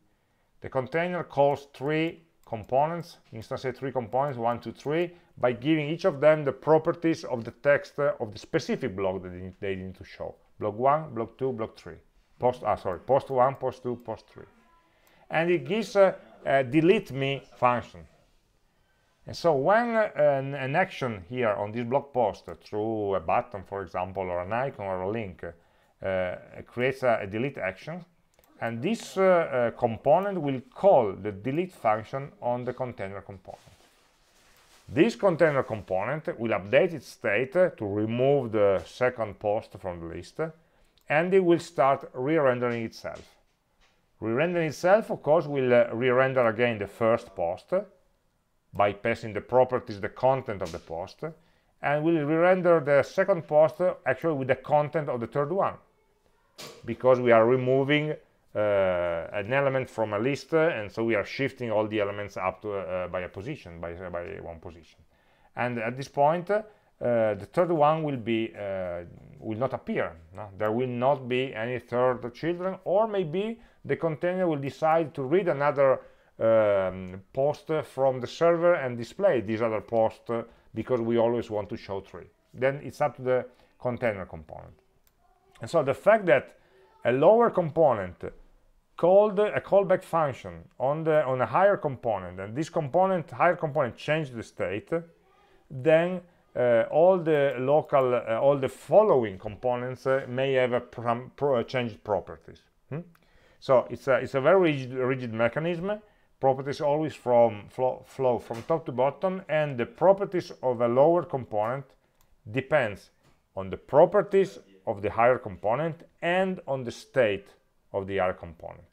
The container calls three components instance three components one two three by giving each of them the properties of the text uh, of the specific block that they need, to show. Block one block two block three. Post ah sorry post one post two post three. And it gives a, a delete me function and so when uh, an, an, action here on this blog post uh, through a button for example or an icon or a link uh, creates a, a, delete action and this uh, uh, component will call the delete function on the container component. This container component will update its state to remove the second post from the list and it will start re-rendering itself. Re-rendering itself of course will uh, re-render again the first post by passing the properties the content of the post and we will re-render the second post actually with the content of the third one because we are removing uh, an element from a list and so we are shifting all the elements up to uh, by a position by, by one position and at this point uh, the third one will be uh, will not appear no? there will not be any third children or maybe the container will decide to read another um, post from the server and display this other post because we always want to show three. Then it's up to the container component. And so the fact that a lower component called a callback function on the on a higher component and this component higher component changed the state then uh, all the local uh, all the following components uh, may have a pro changed properties. Hmm? so it's a it's a very rigid, rigid mechanism properties always from flow, flow from top to bottom and the properties of a lower component depends on the properties of the higher component and on the state of the other component.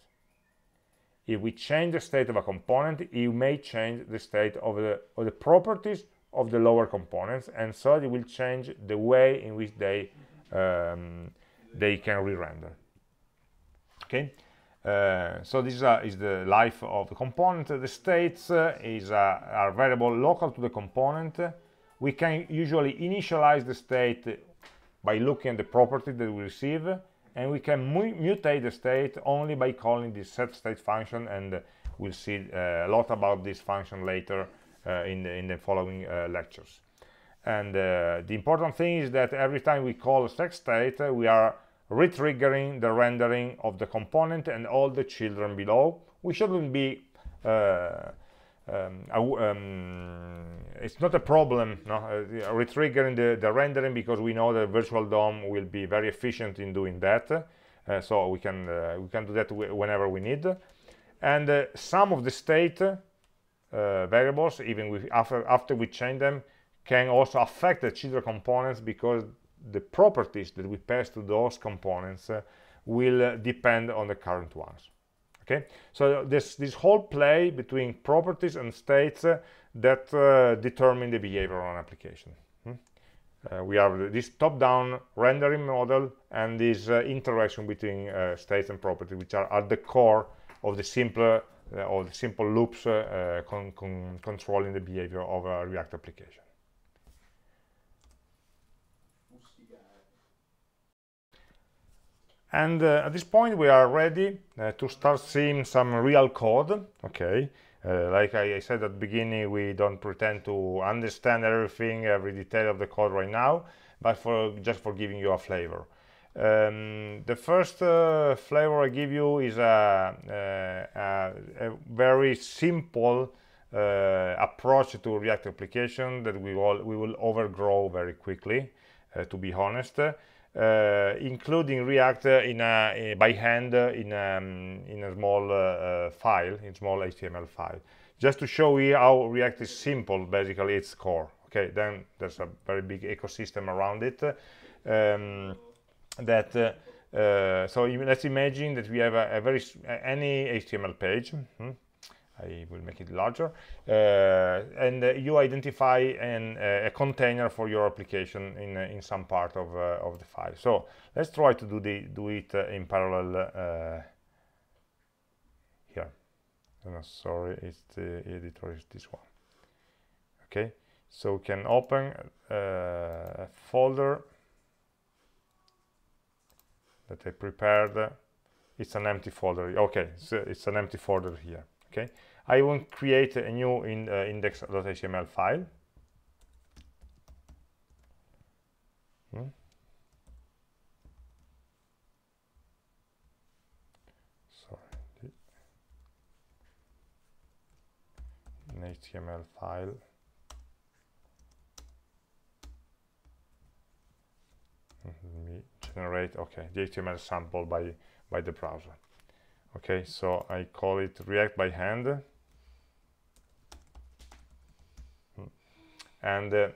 If we change the state of a component it may change the state of the, of the properties of the lower components and so it will change the way in which they um, they can re-render. Okay uh, so this uh, is the life of the component. The states uh, is a, a variable local to the component. We can usually initialize the state by looking at the property that we receive and we can mu mutate the state only by calling this set state function and we'll see uh, a lot about this function later uh, in, the, in the following uh, lectures. And uh, the important thing is that every time we call a set state we are retriggering the rendering of the component and all the children below. We shouldn't be uh, um, um, it's not a problem no? uh, retriggering the, the, rendering because we know that virtual DOM will be very efficient in doing that. Uh, so we can uh, we can do that whenever we need. And uh, some of the state uh, variables even after after we change them can also affect the children components because the properties that we pass to those components uh, will depend on the current ones. Okay? So this this whole play between properties and states uh, that uh, determine the behavior on application. Hmm? uh, we have this top-down rendering model and this uh, interaction between uh, states and properties which are at the core of the simpler uh, or the simple loops con con controlling the behavior of a react application and uh, at this point we are ready uh, to start seeing some real code okay? Uh, like I, I, said at the beginning we don't pretend to understand everything every detail of the code right now but for just for giving you a flavor. Um, the first uh, flavor I give you is a, a, a very simple uh, approach to React application that we will, we will overgrow very quickly uh, to be honest. uh, including React in a, by hand in a, um, in a small uh, file, in small HTML file. Just to show you how React is simple, basically its core. Okay, then there's a very big ecosystem around it. Um, that uh, uh, so let's imagine that we have a, a very any HTML page. Hmm? I will make it larger. Uh, and uh, you identify an, uh, a container for your application in, in some part of, of the file. So let's try to do, the, do it in parallel here. no, sorry it's the editor is this one. Okay so we can open a folder that I prepared. It's an empty folder. Okay so it's an empty folder here okay? I to create a new in, uh, index.html file. Hmm. an HTML file. Let me generate. Okay the HTML sample by by the browser okay so I call it react by hand. And uh,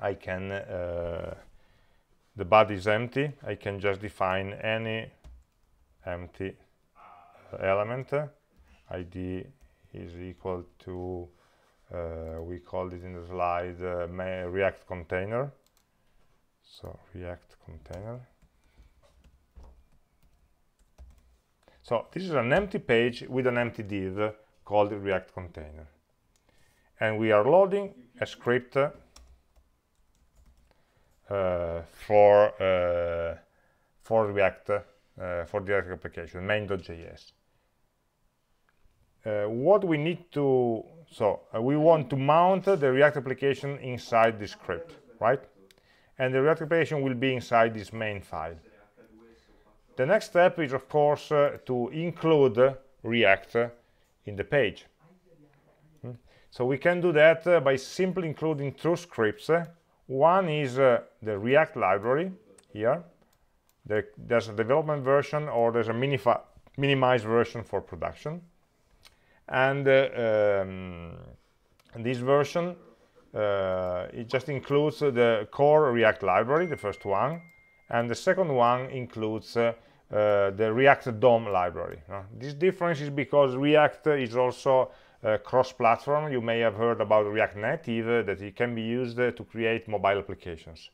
I can uh, the body is empty. I can just define any empty element. Id is equal to uh, we called it in the slide uh, react container. So react container so this is an empty page with an empty div called react container. And we are loading a script uh, for uh, for react uh, for the react application main.js uh, what we need to so uh, we want to mount the react application inside the script right? And the React application will be inside this main file. The next step is, of course, uh, to include React in the page. Hmm? So we can do that uh, by simply including two scripts. One is uh, the React library here. There, there's a development version or there's a minimized version for production. And uh, um, this version uh, it just includes the core React library, the first one, and the second one includes uh, uh, the React DOM library. this difference is because React is also cross-platform. You may have heard about React Native, that it can be used to create mobile applications.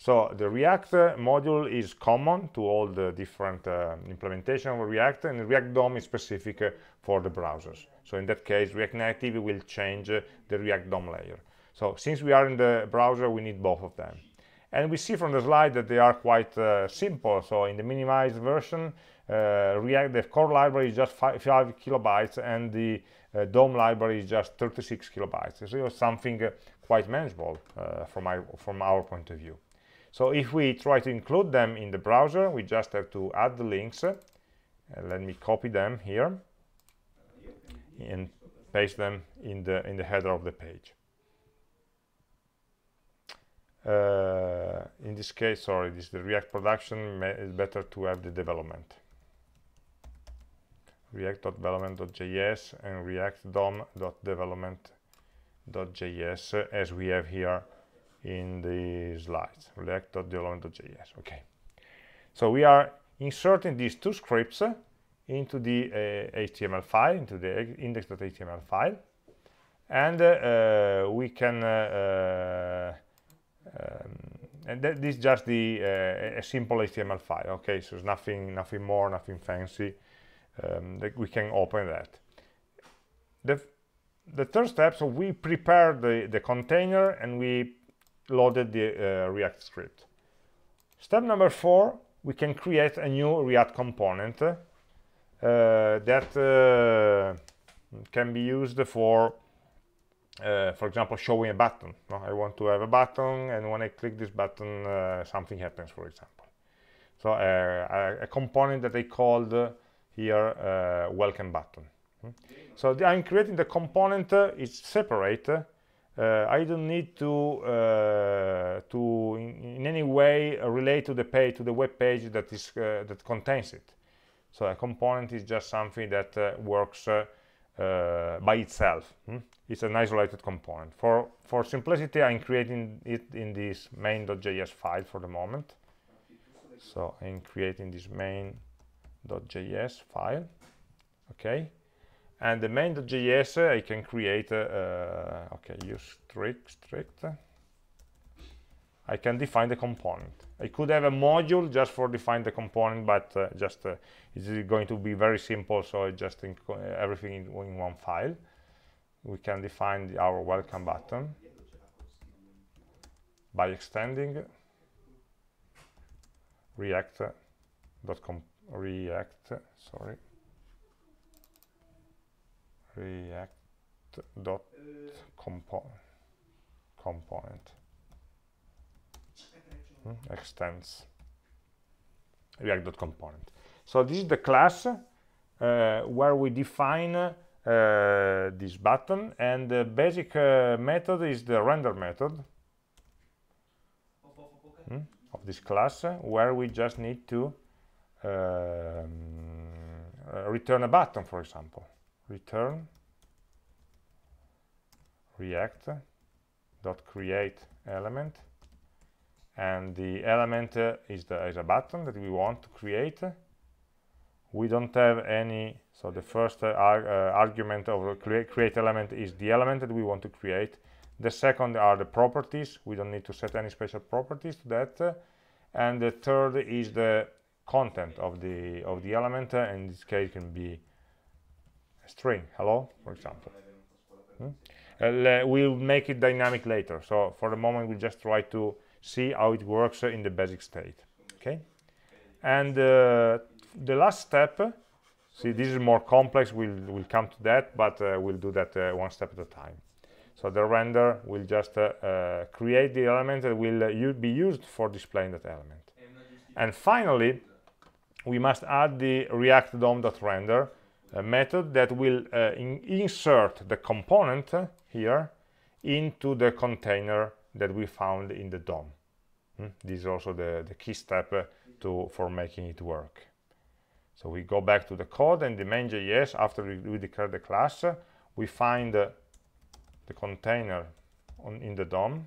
So the React module is common to all the different uh, implementation of React, and React DOM is specific uh, for the browsers. So in that case, React Native will change uh, the React DOM layer. So since we are in the browser, we need both of them. And we see from the slide that they are quite uh, simple. So in the minimized version, uh, React, the core library is just five, five kilobytes and the uh, DOM library is just 36 kilobytes. So it's something uh, quite manageable uh, from, our, from our point of view. So if we try to include them in the browser, we just have to add the links. let me copy them here and paste them in the, in the header of the page. Uh, in this case sorry this is the react production it's better to have the development. React.development.js and react as we have here in the slides. React.development.js okay. So we are inserting these two scripts into the uh, HTML file into the index.html file. And uh, we can uh, um, and that this is just the uh, a simple HTML file. Okay, so it's nothing, nothing more, nothing fancy. Um, that we can open that. The the third step, so we prepare the the container and we loaded the uh, React script. Step number four, we can create a new React component uh, that uh, can be used for uh, for example, showing a button. No? I want to have a button, and when I click this button, uh, something happens, for example. So uh, a, a, component that I called here uh, welcome button. Hmm? So I'm creating the component, uh, it's separate. Uh, I don't need to to in, in, any way relate to the page to the web page that is that contains it. So a component is just something that works uh, by itself. Hmm? It's an isolated component. For, for simplicity, I'm creating it in this main.js file for the moment. So I'm creating this main.js file. Okay. And the main.js, uh, I can create, uh, uh, okay, use strict, strict. I can define the component. I could have a module just for define the component, but uh, just uh, it's going to be very simple, so I just everything in, in, one file. We can define the, our welcome button by extending react dot com react sorry react dot compo component? Extends react dot component so this is the class uh, where we define uh, this button and the basic uh, method is the render method. Hmm, of this class where we just need to um, uh, return a button for example. Return react dot create element and the element uh, is the is a button that we want to create. We don't have any so the first uh, ar uh, argument of create, create element is the element that we want to create. The second are the properties. We don't need to set any special properties to that. And the third is the content of the of the element. Uh, in this case can be a string. Hello for example. Hmm? uh, we'll make it dynamic later. So for the moment we just try to see how it works in the basic state okay? And uh, the last step see this is more complex we'll we'll come to that but uh, we'll do that uh, one step at a time. So the render will just uh, uh, create the element that will be used for displaying that element. And finally we must add the react dom.render uh, method that will uh, in insert the component uh, here into the container that we found in the DOM. Mm? This is also the, the key step uh, to for making it work. So we go back to the code and the main.js, after we, we, declare the class, uh, we find uh, the container on, in the DOM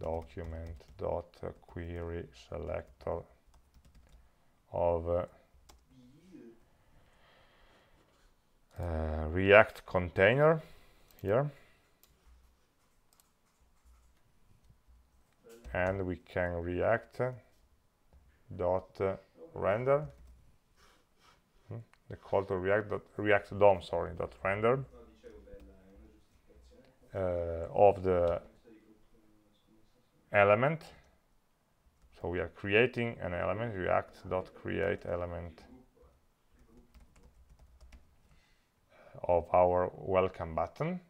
document dot query selector of uh, uh, react container here and we can react. Dot uh, render. Hmm? the call to react dot react dom sorry dot render. Uh, of the element. So we are creating an element react dot create element of our welcome button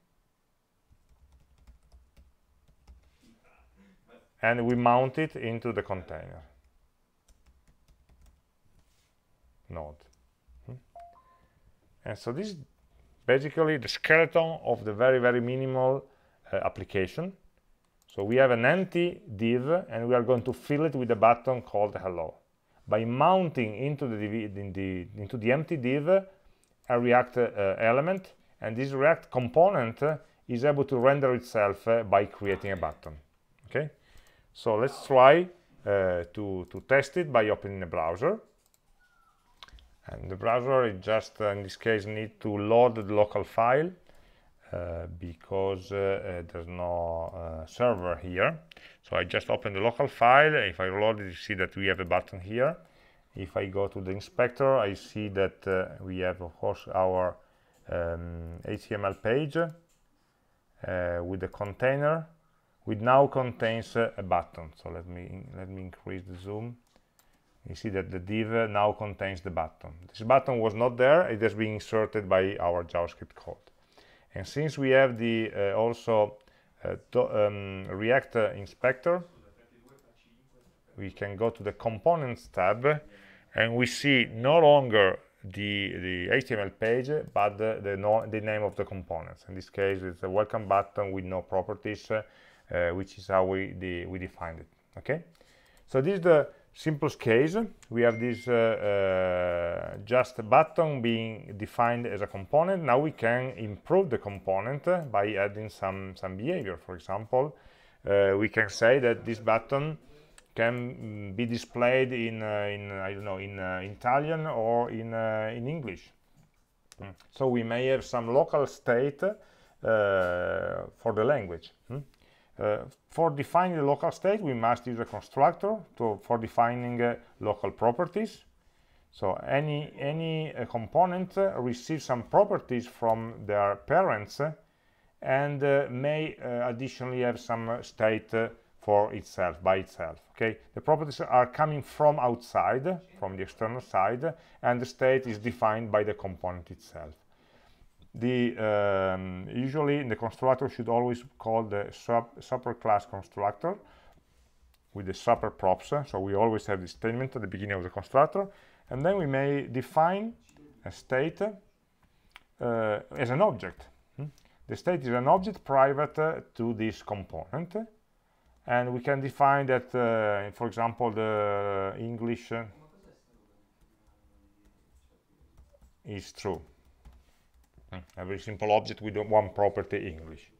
and we mount it into the container node hmm? and so this is basically the skeleton of the very very minimal uh, application so we have an empty div and we are going to fill it with a button called hello. By mounting into the, in the, into the empty div a React uh, element and this React component uh, is able to render itself uh, by creating a button. Okay, so let's try uh, to, to test it by opening a browser. And the browser is just, uh, in this case, need to load the local file uh, because uh, uh, there's no server here. So I just open the local file. If I load it, you see that we have a button here. If I go to the inspector, I see that we have, of course, our um, HTML page with the container which now contains uh, a button. So let me let me increase the zoom. You see that the div now contains the button. This button was not there. It has been inserted by our javascript code. And since we have the uh, also uh, um, React inspector, we can go to the components tab and we see no longer the, the HTML page, but the, the, no, the, name of the components. In this case, it's a welcome button with no properties, uh, which is how we, the, we defined it. Okay, so this is the simplest case we have this uh, uh, just button being defined as a component now we can improve the component by adding some some behavior for example uh, we can say that this button can be displayed in uh, in I don't know in uh, Italian or in uh, in English mm. so we may have some local state for the language mm. Uh, for defining the local state, we must use a constructor to, for defining uh, local properties. So any, any uh, component uh, receives some properties from their parents uh, and uh, may additionally have some state for itself, by itself. Okay, the properties are coming from outside, from the external side, and the state is defined by the component itself the um, usually the constructor should always call the sub superclass constructor with the super props. So we always have this statement at the beginning of the constructor. And then we may define a state uh, as an object. Hmm? the state is an object private uh, to this component. And we can define that uh, for example the English is true a very simple object with one property English.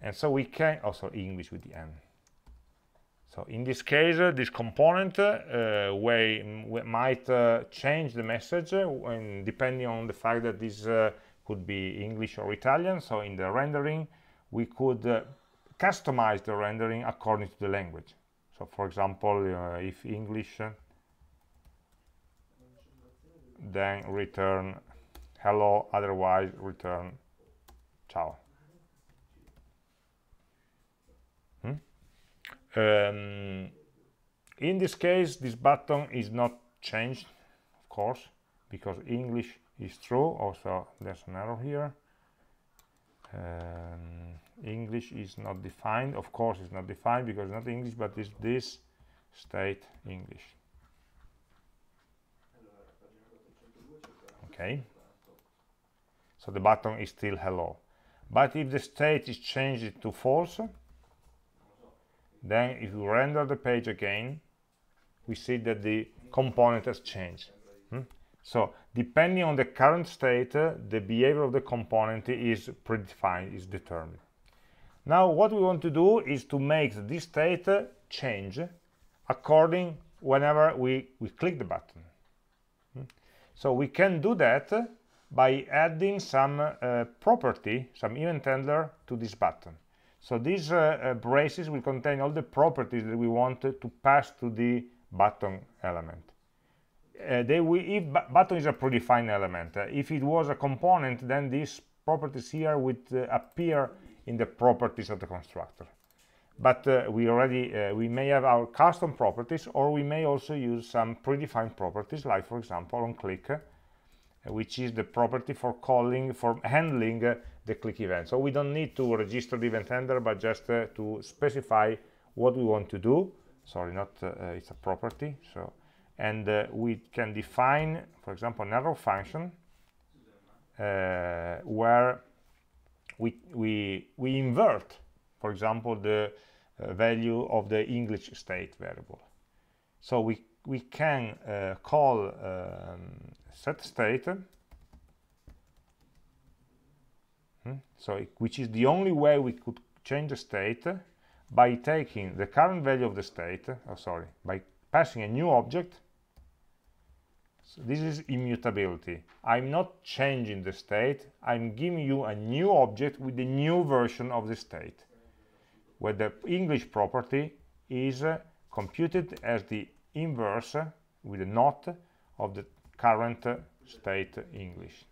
And so we can also English with the N. So in this case uh, this component uh, way, might uh, change the message uh, when, depending on the fact that this uh, could be English or Italian. So in the rendering we could uh, customize the rendering according to the language. So for example if English then return hello otherwise return. Ciao. Hmm? um, in this case this button is not changed of course because English is true. Also there's an error here. Um, English is not defined. Of course it's not defined because not English but it's this state English. Okay so the button is still hello but if the state is changed to false then if you render the page again we see that the component has changed hmm? so depending on the current state uh, the behavior of the component is predefined is determined now what we want to do is to make this state uh, change according whenever we we click the button hmm? so we can do that by adding some uh, property, some event handler to this button. So these uh, uh, braces will contain all the properties that we want to pass to the button element. Uh, they will, if button is a predefined element, uh, if it was a component, then these properties here would uh, appear in the properties of the constructor. But we already, we may have our custom properties, or we may also use some predefined properties, like for example on click, which is the property for calling, for handling uh, the click event. So we don't need to register the event handler, but just uh, to specify what we want to do. Sorry, not uh, it's a property. So, and we can define, for example, an arrow function where we, we, we invert, for example, the uh, value of the English state variable. So we, we can uh, call um, set state hmm? so which is the only way we could change the state by taking the current value of the state oh sorry by passing a new object. So this is immutability. I'm not changing the state. I'm giving you a new object with the new version of the state where the english property is uh, computed as the inverse uh, with a not of the current state English.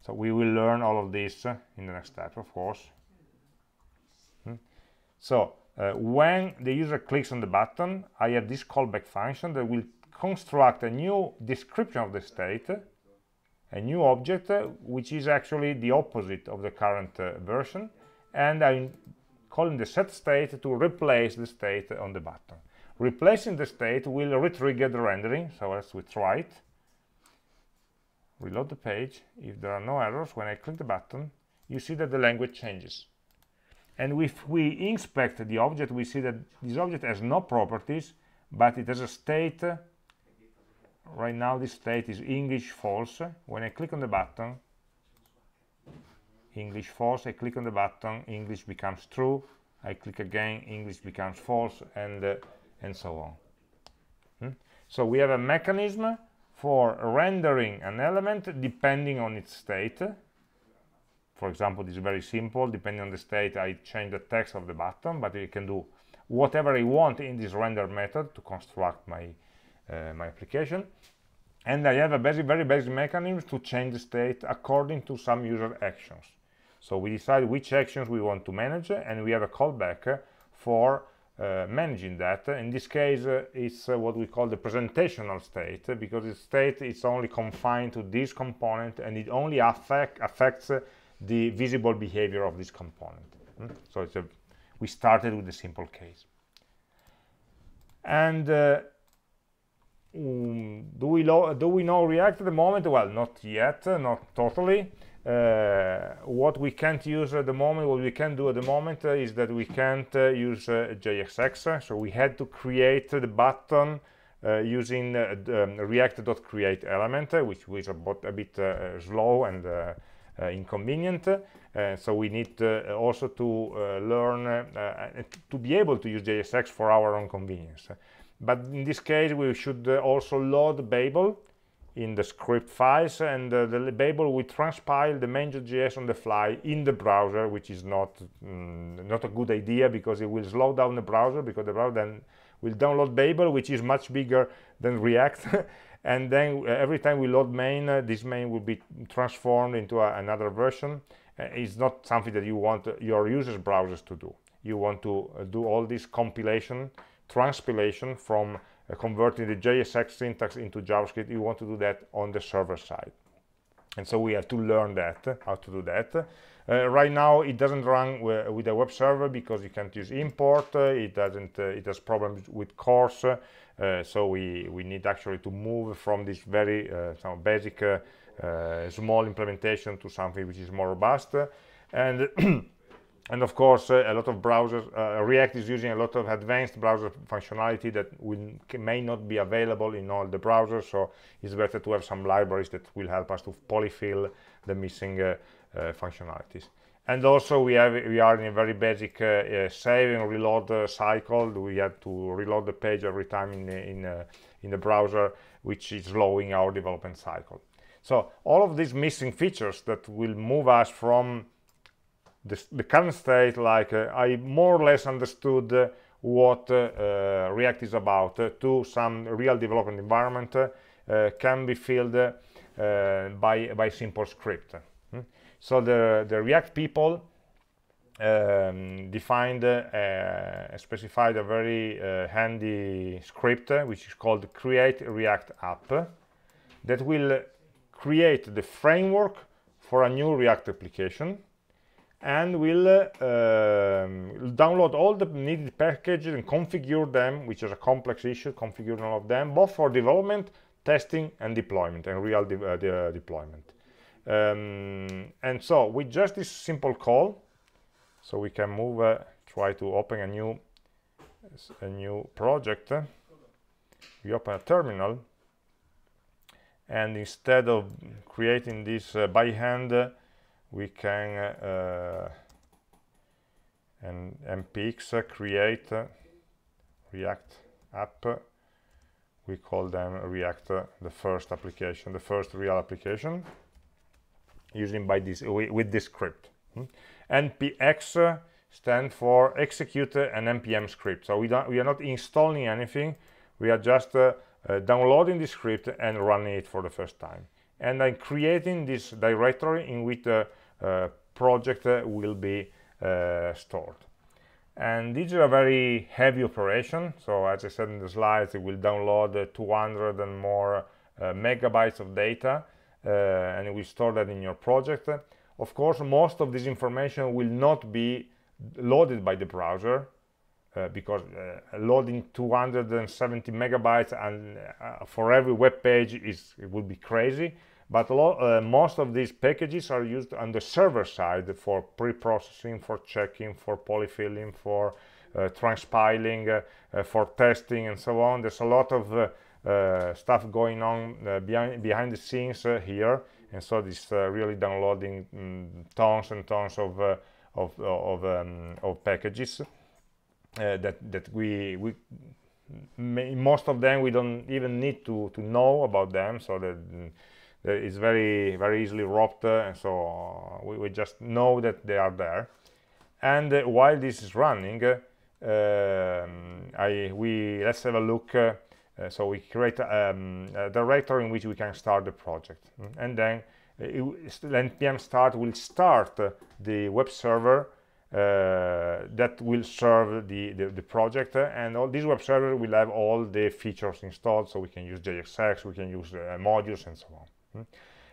So we will learn all of this in the next step, of course. Hmm. So uh, when the user clicks on the button, I have this callback function that will construct a new description of the state, a new object, uh, which is actually the opposite of the current uh, version, and I'm calling the set state to replace the state on the button. Replacing the state will retrigger the rendering, so let's we try it. Reload the page. If there are no errors, when I click the button, you see that the language changes. And if we inspect the object, we see that this object has no properties, but it has a state. Right now, this state is English false. When I click on the button, English false, I click on the button, English becomes true. I click again, English becomes false, and uh, and so on. Hmm? So we have a mechanism for rendering an element depending on its state. for example this is very simple depending on the state I change the text of the button but I can do whatever I want in this render method to construct my uh, my application and I have a basic, very basic mechanism to change the state according to some user actions so we decide which actions we want to manage and we have a callback for managing that. In this case, uh, it's uh, what we call the presentational state because the state is only confined to this component and it only affect, affects the visible behavior of this component. Mm? So it's a, we started with a simple case. And uh, um, do we do we know React at the moment? Well, not yet, not totally. Uh, what we can't use at the moment, what we can do at the moment uh, is that we can't uh, use JSX. So we had to create the button using um, react.create element, which was a, a bit slow and inconvenient. Uh, so we need uh, also to uh, learn to be able to use JSX for our own convenience. But in this case, we should also load Babel in the script files and uh, the Babel will transpile the main.js on the fly in the browser which is not mm, not a good idea because it will slow down the browser because the browser then will download Babel which is much bigger than React. And then uh, every time we load main uh, this main will be transformed into a, another version. Uh, it's not something that you want your users browsers to do. You want to uh, do all this compilation transpilation from uh, converting the JSX syntax into JavaScript, you want to do that on the server side. And so we have to learn that, how to do that. Uh, right now, it doesn't run with a web server because you can't use import. Uh, it doesn't. Uh, it has problems with CORS. Uh, so we we need actually to move from this very uh, basic small implementation to something which is more robust. And and of course uh, a lot of browsers uh, react is using a lot of advanced browser functionality that will, may not be available in all the browsers so it's better to have some libraries that will help us to polyfill the missing uh, uh functionalities. And also we have we are in a very basic uh, uh, save and reload cycle. We have to reload the page every time in in in the browser which is slowing our development cycle. So all of these missing features that will move us from the, the current state like uh, I more or less understood uh, what uh, React is about to some real development environment can be filled by, by simple script. Hmm? So the, the React people um, defined, uh, specified a very uh, handy script uh, which is called create react app that will create the framework for a new react application and we'll uh, um, download all the needed packages and configure them, which is a complex issue, configuring all of them, both for development, testing, and deployment, and real de uh, de uh, deployment. Um, and so with just this simple call, so we can move, uh, try to open a new, a new project. We open a terminal, and instead of creating this uh, by hand, we can uh, and npx create react app. We call them react the first application the first real application using by this with this script. Hmm? npx stand for execute an npm script. So we don't we are not installing anything. We are just uh, uh, downloading the script and running it for the first time. And I'm creating this directory in which uh, project will be uh, stored. And this is a very heavy operation. So as I said in the slides, it will download 200 and more uh, megabytes of data and it will store that in your project. Of course, most of this information will not be loaded by the browser uh, because uh, loading 270 megabytes and uh, for every web page is it would be crazy but uh, most of these packages are used on the server side for pre-processing, for checking, for polyfilling, for uh, transpiling, uh, uh for testing, and so on. There's a lot of uh, uh, stuff going on behind, behind the scenes here, and so this really downloading um, tons and tons of of of, um, of packages that that we we most of them we don't even need to to know about them, so that it's very very easily wrapped and so we, we, just know that they are there and while this is running um, I we let's have a look uh, so we create um, a directory in which we can start the project and then npm start will start the web server uh, that will serve the, the, the, project and all this web server will have all the features installed so we can use JSX, we can use uh, modules and so on.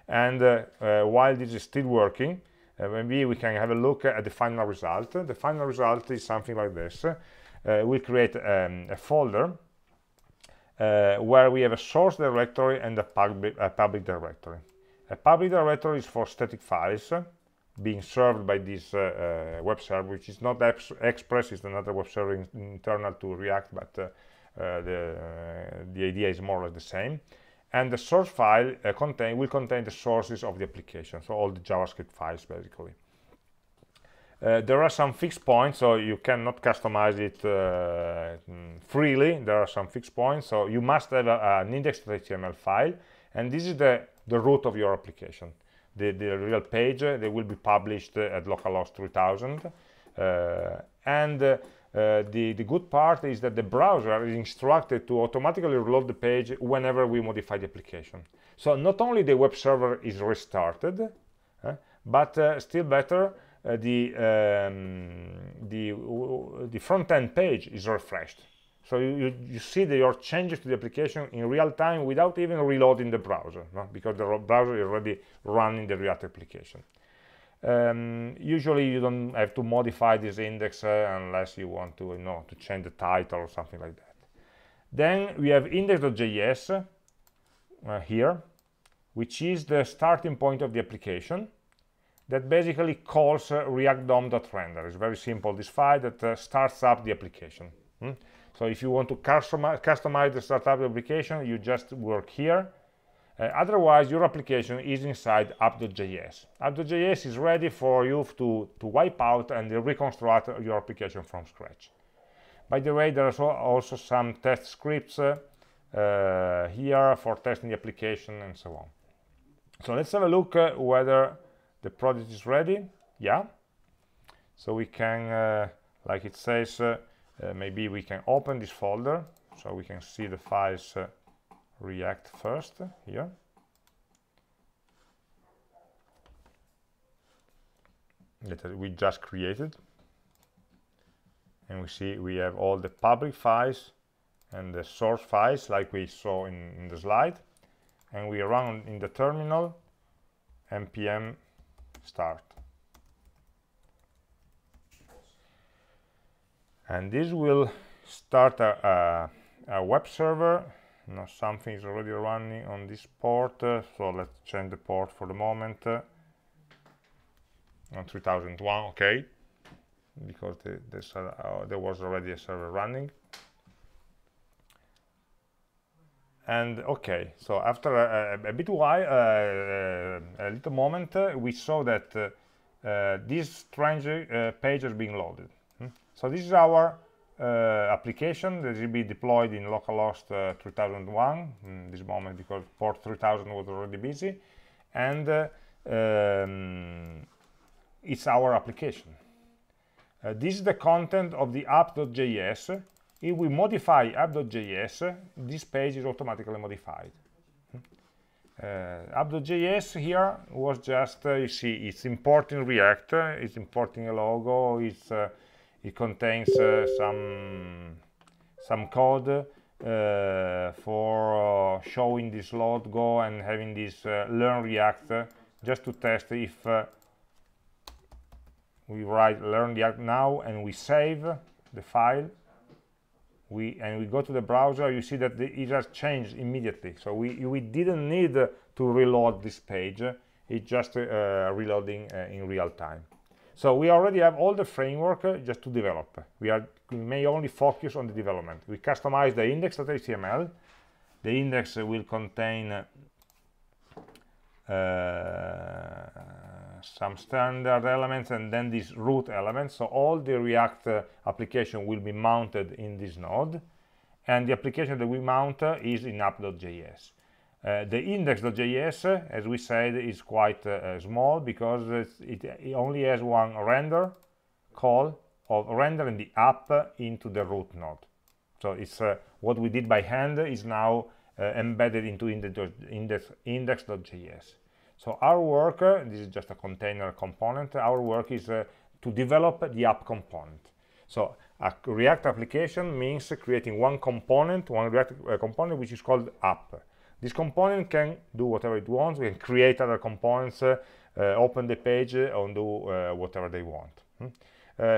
And uh, uh, while this is still working, uh, maybe we can have a look at the final result. The final result is something like this. we create um, a folder where we have a source directory and a public, a public directory. A public directory is for static files being served by this uh, uh, web server, which is not Express, it's another web server in, internal to React, but the, the idea is more or less the same. And the source file contain, will contain the sources of the application, so all the JavaScript files basically. Uh, there are some fixed points so you cannot customize it uh, freely there are some fixed points so you must have a, an index.html file and this is the the root of your application the, the real page they will be published at localhost 3000 uh, and uh, the, the good part is that the browser is instructed to automatically reload the page whenever we modify the application. So not only the web server is restarted, uh, but uh, still better, uh, the, um, the, the front-end page is refreshed. So you, you, see that your changes to the application in real time without even reloading the browser, no? because the browser is already running the React application. Um, usually you don't have to modify this index uh, unless you want to, you know, to change the title or something like that. Then we have index.js uh, here, which is the starting point of the application that basically calls uh, react DOM.render. It's very simple, this file that uh, starts up the application. Hmm? So if you want to customize, customize the startup application, you just work here. Uh, otherwise, your application is inside app.js. App.js is ready for you to, to wipe out and reconstruct your application from scratch. By the way, there are also some test scripts uh, uh, here for testing the application and so on. So let's have a look uh, whether the project is ready. Yeah. So we can, uh, like it says, uh, maybe we can open this folder so we can see the files react first here that we just created. And we see we have all the public files and the source files like we saw in, in the slide. And we run in the terminal npm start. And this will start a, a, a web server now something is already running on this port uh, so let's change the port for the moment. Uh, on 3001 okay. Because the, the uh, there was already a server running. And okay so after a, a, a bit while uh, uh, a little moment uh, we saw that this strange page is being loaded. So this is our application that will be deployed in localhost uh, 3001 in this moment because port 3000 was already busy and uh, um, it's our application. Uh, this is the content of the app.js. If we modify app.js, this page is automatically modified. Uh, app.js here was just, uh, you see, it's importing React, it's importing a logo, it's it contains uh, some some code uh, for uh, showing this logo and having this learn react just to test if we write learn react now and we save the file. We and we go to the browser you see that the, it has changed immediately. So we we didn't need to reload this page. It's just uh, reloading uh, in real time so we already have all the framework uh, just to develop. We, are, we may only focus on the development. We customize the index.html. The index will contain uh, some standard elements and then these root elements. So all the React uh, application will be mounted in this node. And the application that we mount uh, is in app.js. Uh, the index.js, as we said, is quite uh, small because it, it, only has one render call of rendering the app into the root node. So it's uh, what we did by hand is now uh, embedded into index.js. Index, so our work, uh, this is just a container component, our work is uh, to develop the app component. So a React application means creating one component, one React uh, component which is called app. This component can do whatever it wants. We can create other components, uh, uh, open the page, uh, and do whatever they want. Hmm?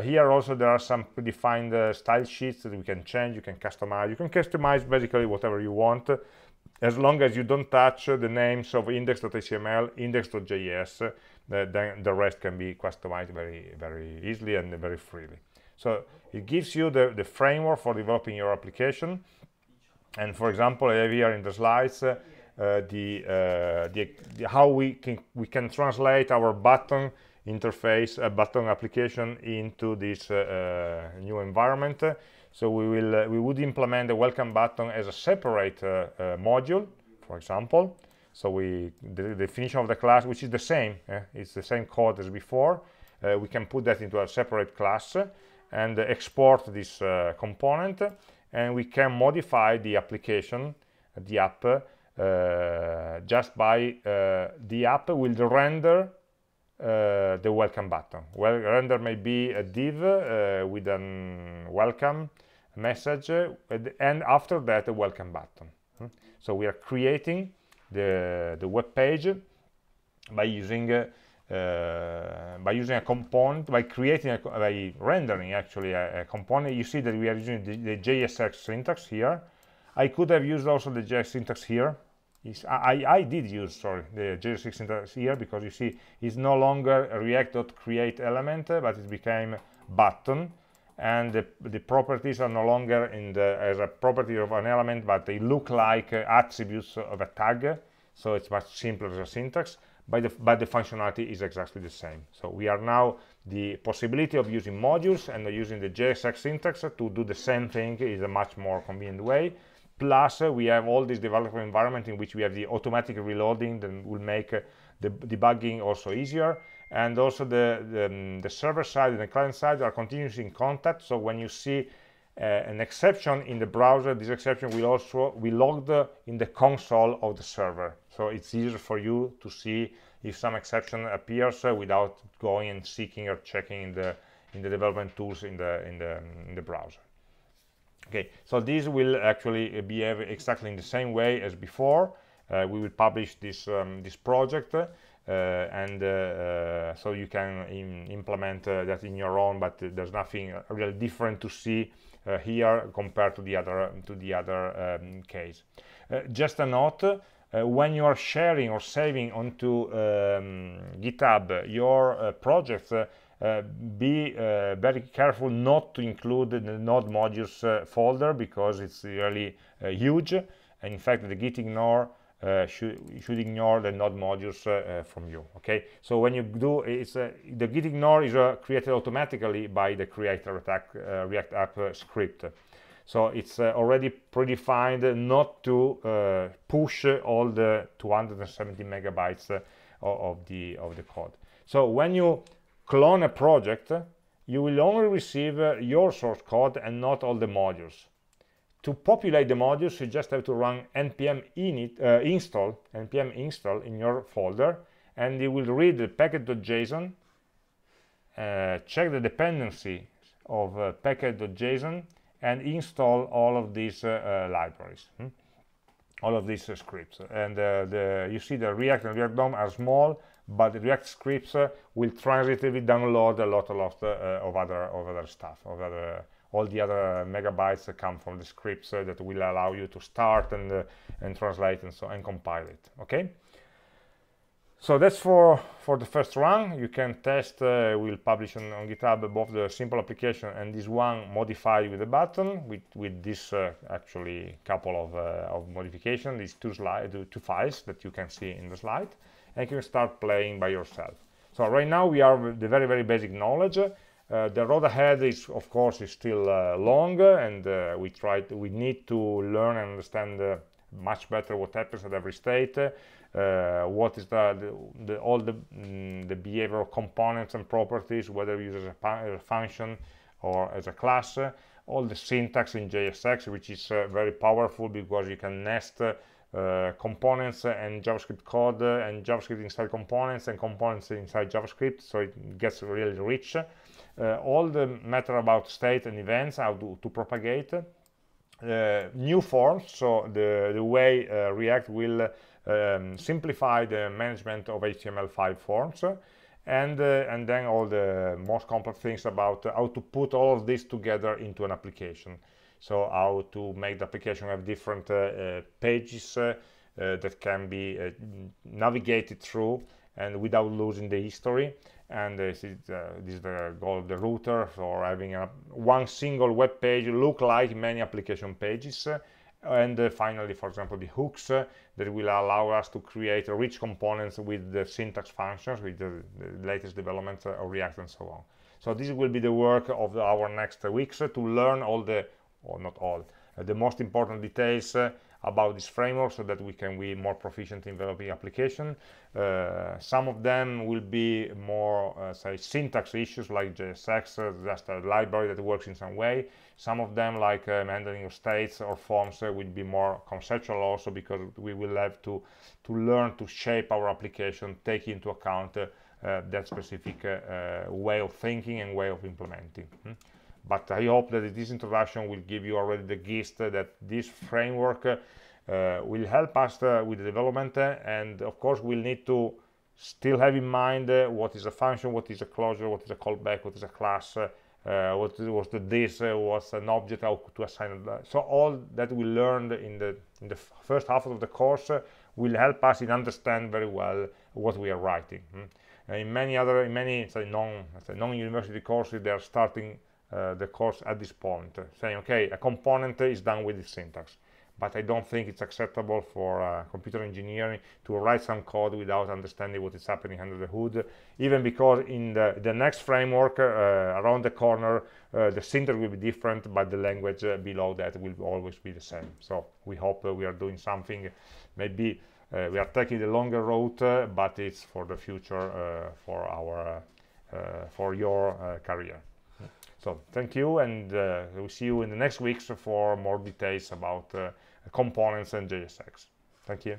here also there are some predefined style sheets that we can change, you can customize. You can customize basically whatever you want as long as you don't touch the names of index.html, index.js, then the rest can be customized very, very easily and very freely. So it gives you the, the framework for developing your application. And for example, I have here in the slides uh, the, uh, the, the, how we can we can translate our button interface, a button application into this uh, uh new environment. So we will uh, we would implement the welcome button as a separate uh, module, for example. So we the, the, definition of the class, which is the same, eh? it's the same code as before. we can put that into a separate class and export this uh, component and we can modify the application the app uh, just by uh, the app will render uh, the welcome button well render may be a div uh, with a welcome message uh, and after that a welcome button hmm? so we are creating the the web page by using uh, by using a component, by creating, a, by rendering actually a, a, component, you see that we are using the, the, JSX syntax here. I could have used also the JSX syntax here. I, I, did use, sorry, the JSX syntax here because you see it's no longer a react.create element, but it became button and the, the, properties are no longer in the as a property of an element but they look like uh, attributes of a tag so it's much simpler as a syntax the, but the functionality is exactly the same. So we are now the possibility of using modules and using the JSX syntax to do the same thing is a much more convenient way. Plus, uh, we have all this developer environment in which we have the automatic reloading that will make uh, the debugging also easier. And also the, the, um, the, server side and the client side are continuously in contact. So when you see uh, an exception in the browser, this exception will also be logged in the console of the server so it's easier for you to see if some exception appears uh, without going and seeking or checking in the in the development tools in the in the in the browser. Okay so this will actually behave exactly in the same way as before. Uh, we will publish this um, this project uh, and uh, uh, so you can implement uh, that in your own but there's nothing really different to see here compared to the other to the other um, case. Just a note uh, when you are sharing or saving onto um, GitHub your uh, projects, uh, uh be uh, very careful not to include the node modules uh, folder because it's really huge. And in fact, the git ignore should, should ignore the node modules from you. Okay, so when you do, it's the git ignore is created automatically by the creator attack React app script. So it's uh, already predefined not to uh, push all the 270 megabytes uh, of the of the code. So when you clone a project, you will only receive uh, your source code and not all the modules. To populate the modules, you just have to run npm init uh, install npm install in your folder, and it will read the package.json, uh, check the dependency of package.json and install all of these uh, uh, libraries hmm? all of these uh, scripts and the, you see the react and react dom are small but the react scripts will transitively download a lot a lot of other of other stuff of other all the other megabytes that come from the scripts that will allow you to start and and translate and so and compile it okay so that's for for the first run. You can test uh, we'll publish on, on, github both the simple application and this one modified with a button with with this uh, actually couple of, uh, of modification these two slide two files that you can see in the slide and you can start playing by yourself. So right now we are the very very basic knowledge. Uh, the road ahead is of course is still uh, long and uh, we try to, we need to learn and understand much better what happens at every state, uh, what is the, the, the all the, mm, the behavioral components and properties, whether used as a, as a function or as a class, all the syntax in JSX, which is uh, very powerful because you can nest uh, components and JavaScript code uh, and JavaScript inside components and components inside JavaScript, so it gets really rich. Uh, all the matter about state and events, how to, to propagate. Uh, new forms, so the, the way uh, React will um, simplify the management of HTML5 forms and uh, and then all the most complex things about how to put all of this together into an application. So how to make the application have different uh, uh, pages uh, that can be navigated through and without losing the history. And this is, uh, this is the goal of the router for having a, one single web page look like many application pages and uh, finally for example the hooks uh, that will allow us to create rich components with the syntax functions with the, the latest developments of react and so on. So this will be the work of our next weeks to learn all the or not all, uh, the most important details uh, about this framework so that we can be more proficient in developing application. Uh, some of them will be more, uh, say, syntax issues like JSX, uh, just a library that works in some way. Some of them, like um, handling of states or forms, uh, will be more conceptual also because we will have to, to learn to shape our application, take into account that specific way of thinking and way of implementing. Hmm? But I hope that this introduction will give you already the gist that this framework uh, will help us uh, with the development and of course we'll need to still have in mind uh, what is a function, what is a closure, what is a callback, what is a class, uh, what was the this, uh, what's an object, how to assign. So all that we learned in the in the first half of the course uh, will help us in understand very well what we are writing. Hmm? in many other, in many say, non non-university courses, they are starting uh, the course at this point, saying, okay, a component is done with this syntax, but I don't think it's acceptable for uh, computer engineering to write some code without understanding what is happening under the hood, even because in the, the next framework uh, around the corner, uh, the syntax will be different, but the language uh, below that will always be the same. So we hope we are doing something, maybe we are taking the longer route, but it's for the future, for our, for your career. So thank you, and uh, we'll see you in the next weeks for more details about uh, components and JSX. Thank you.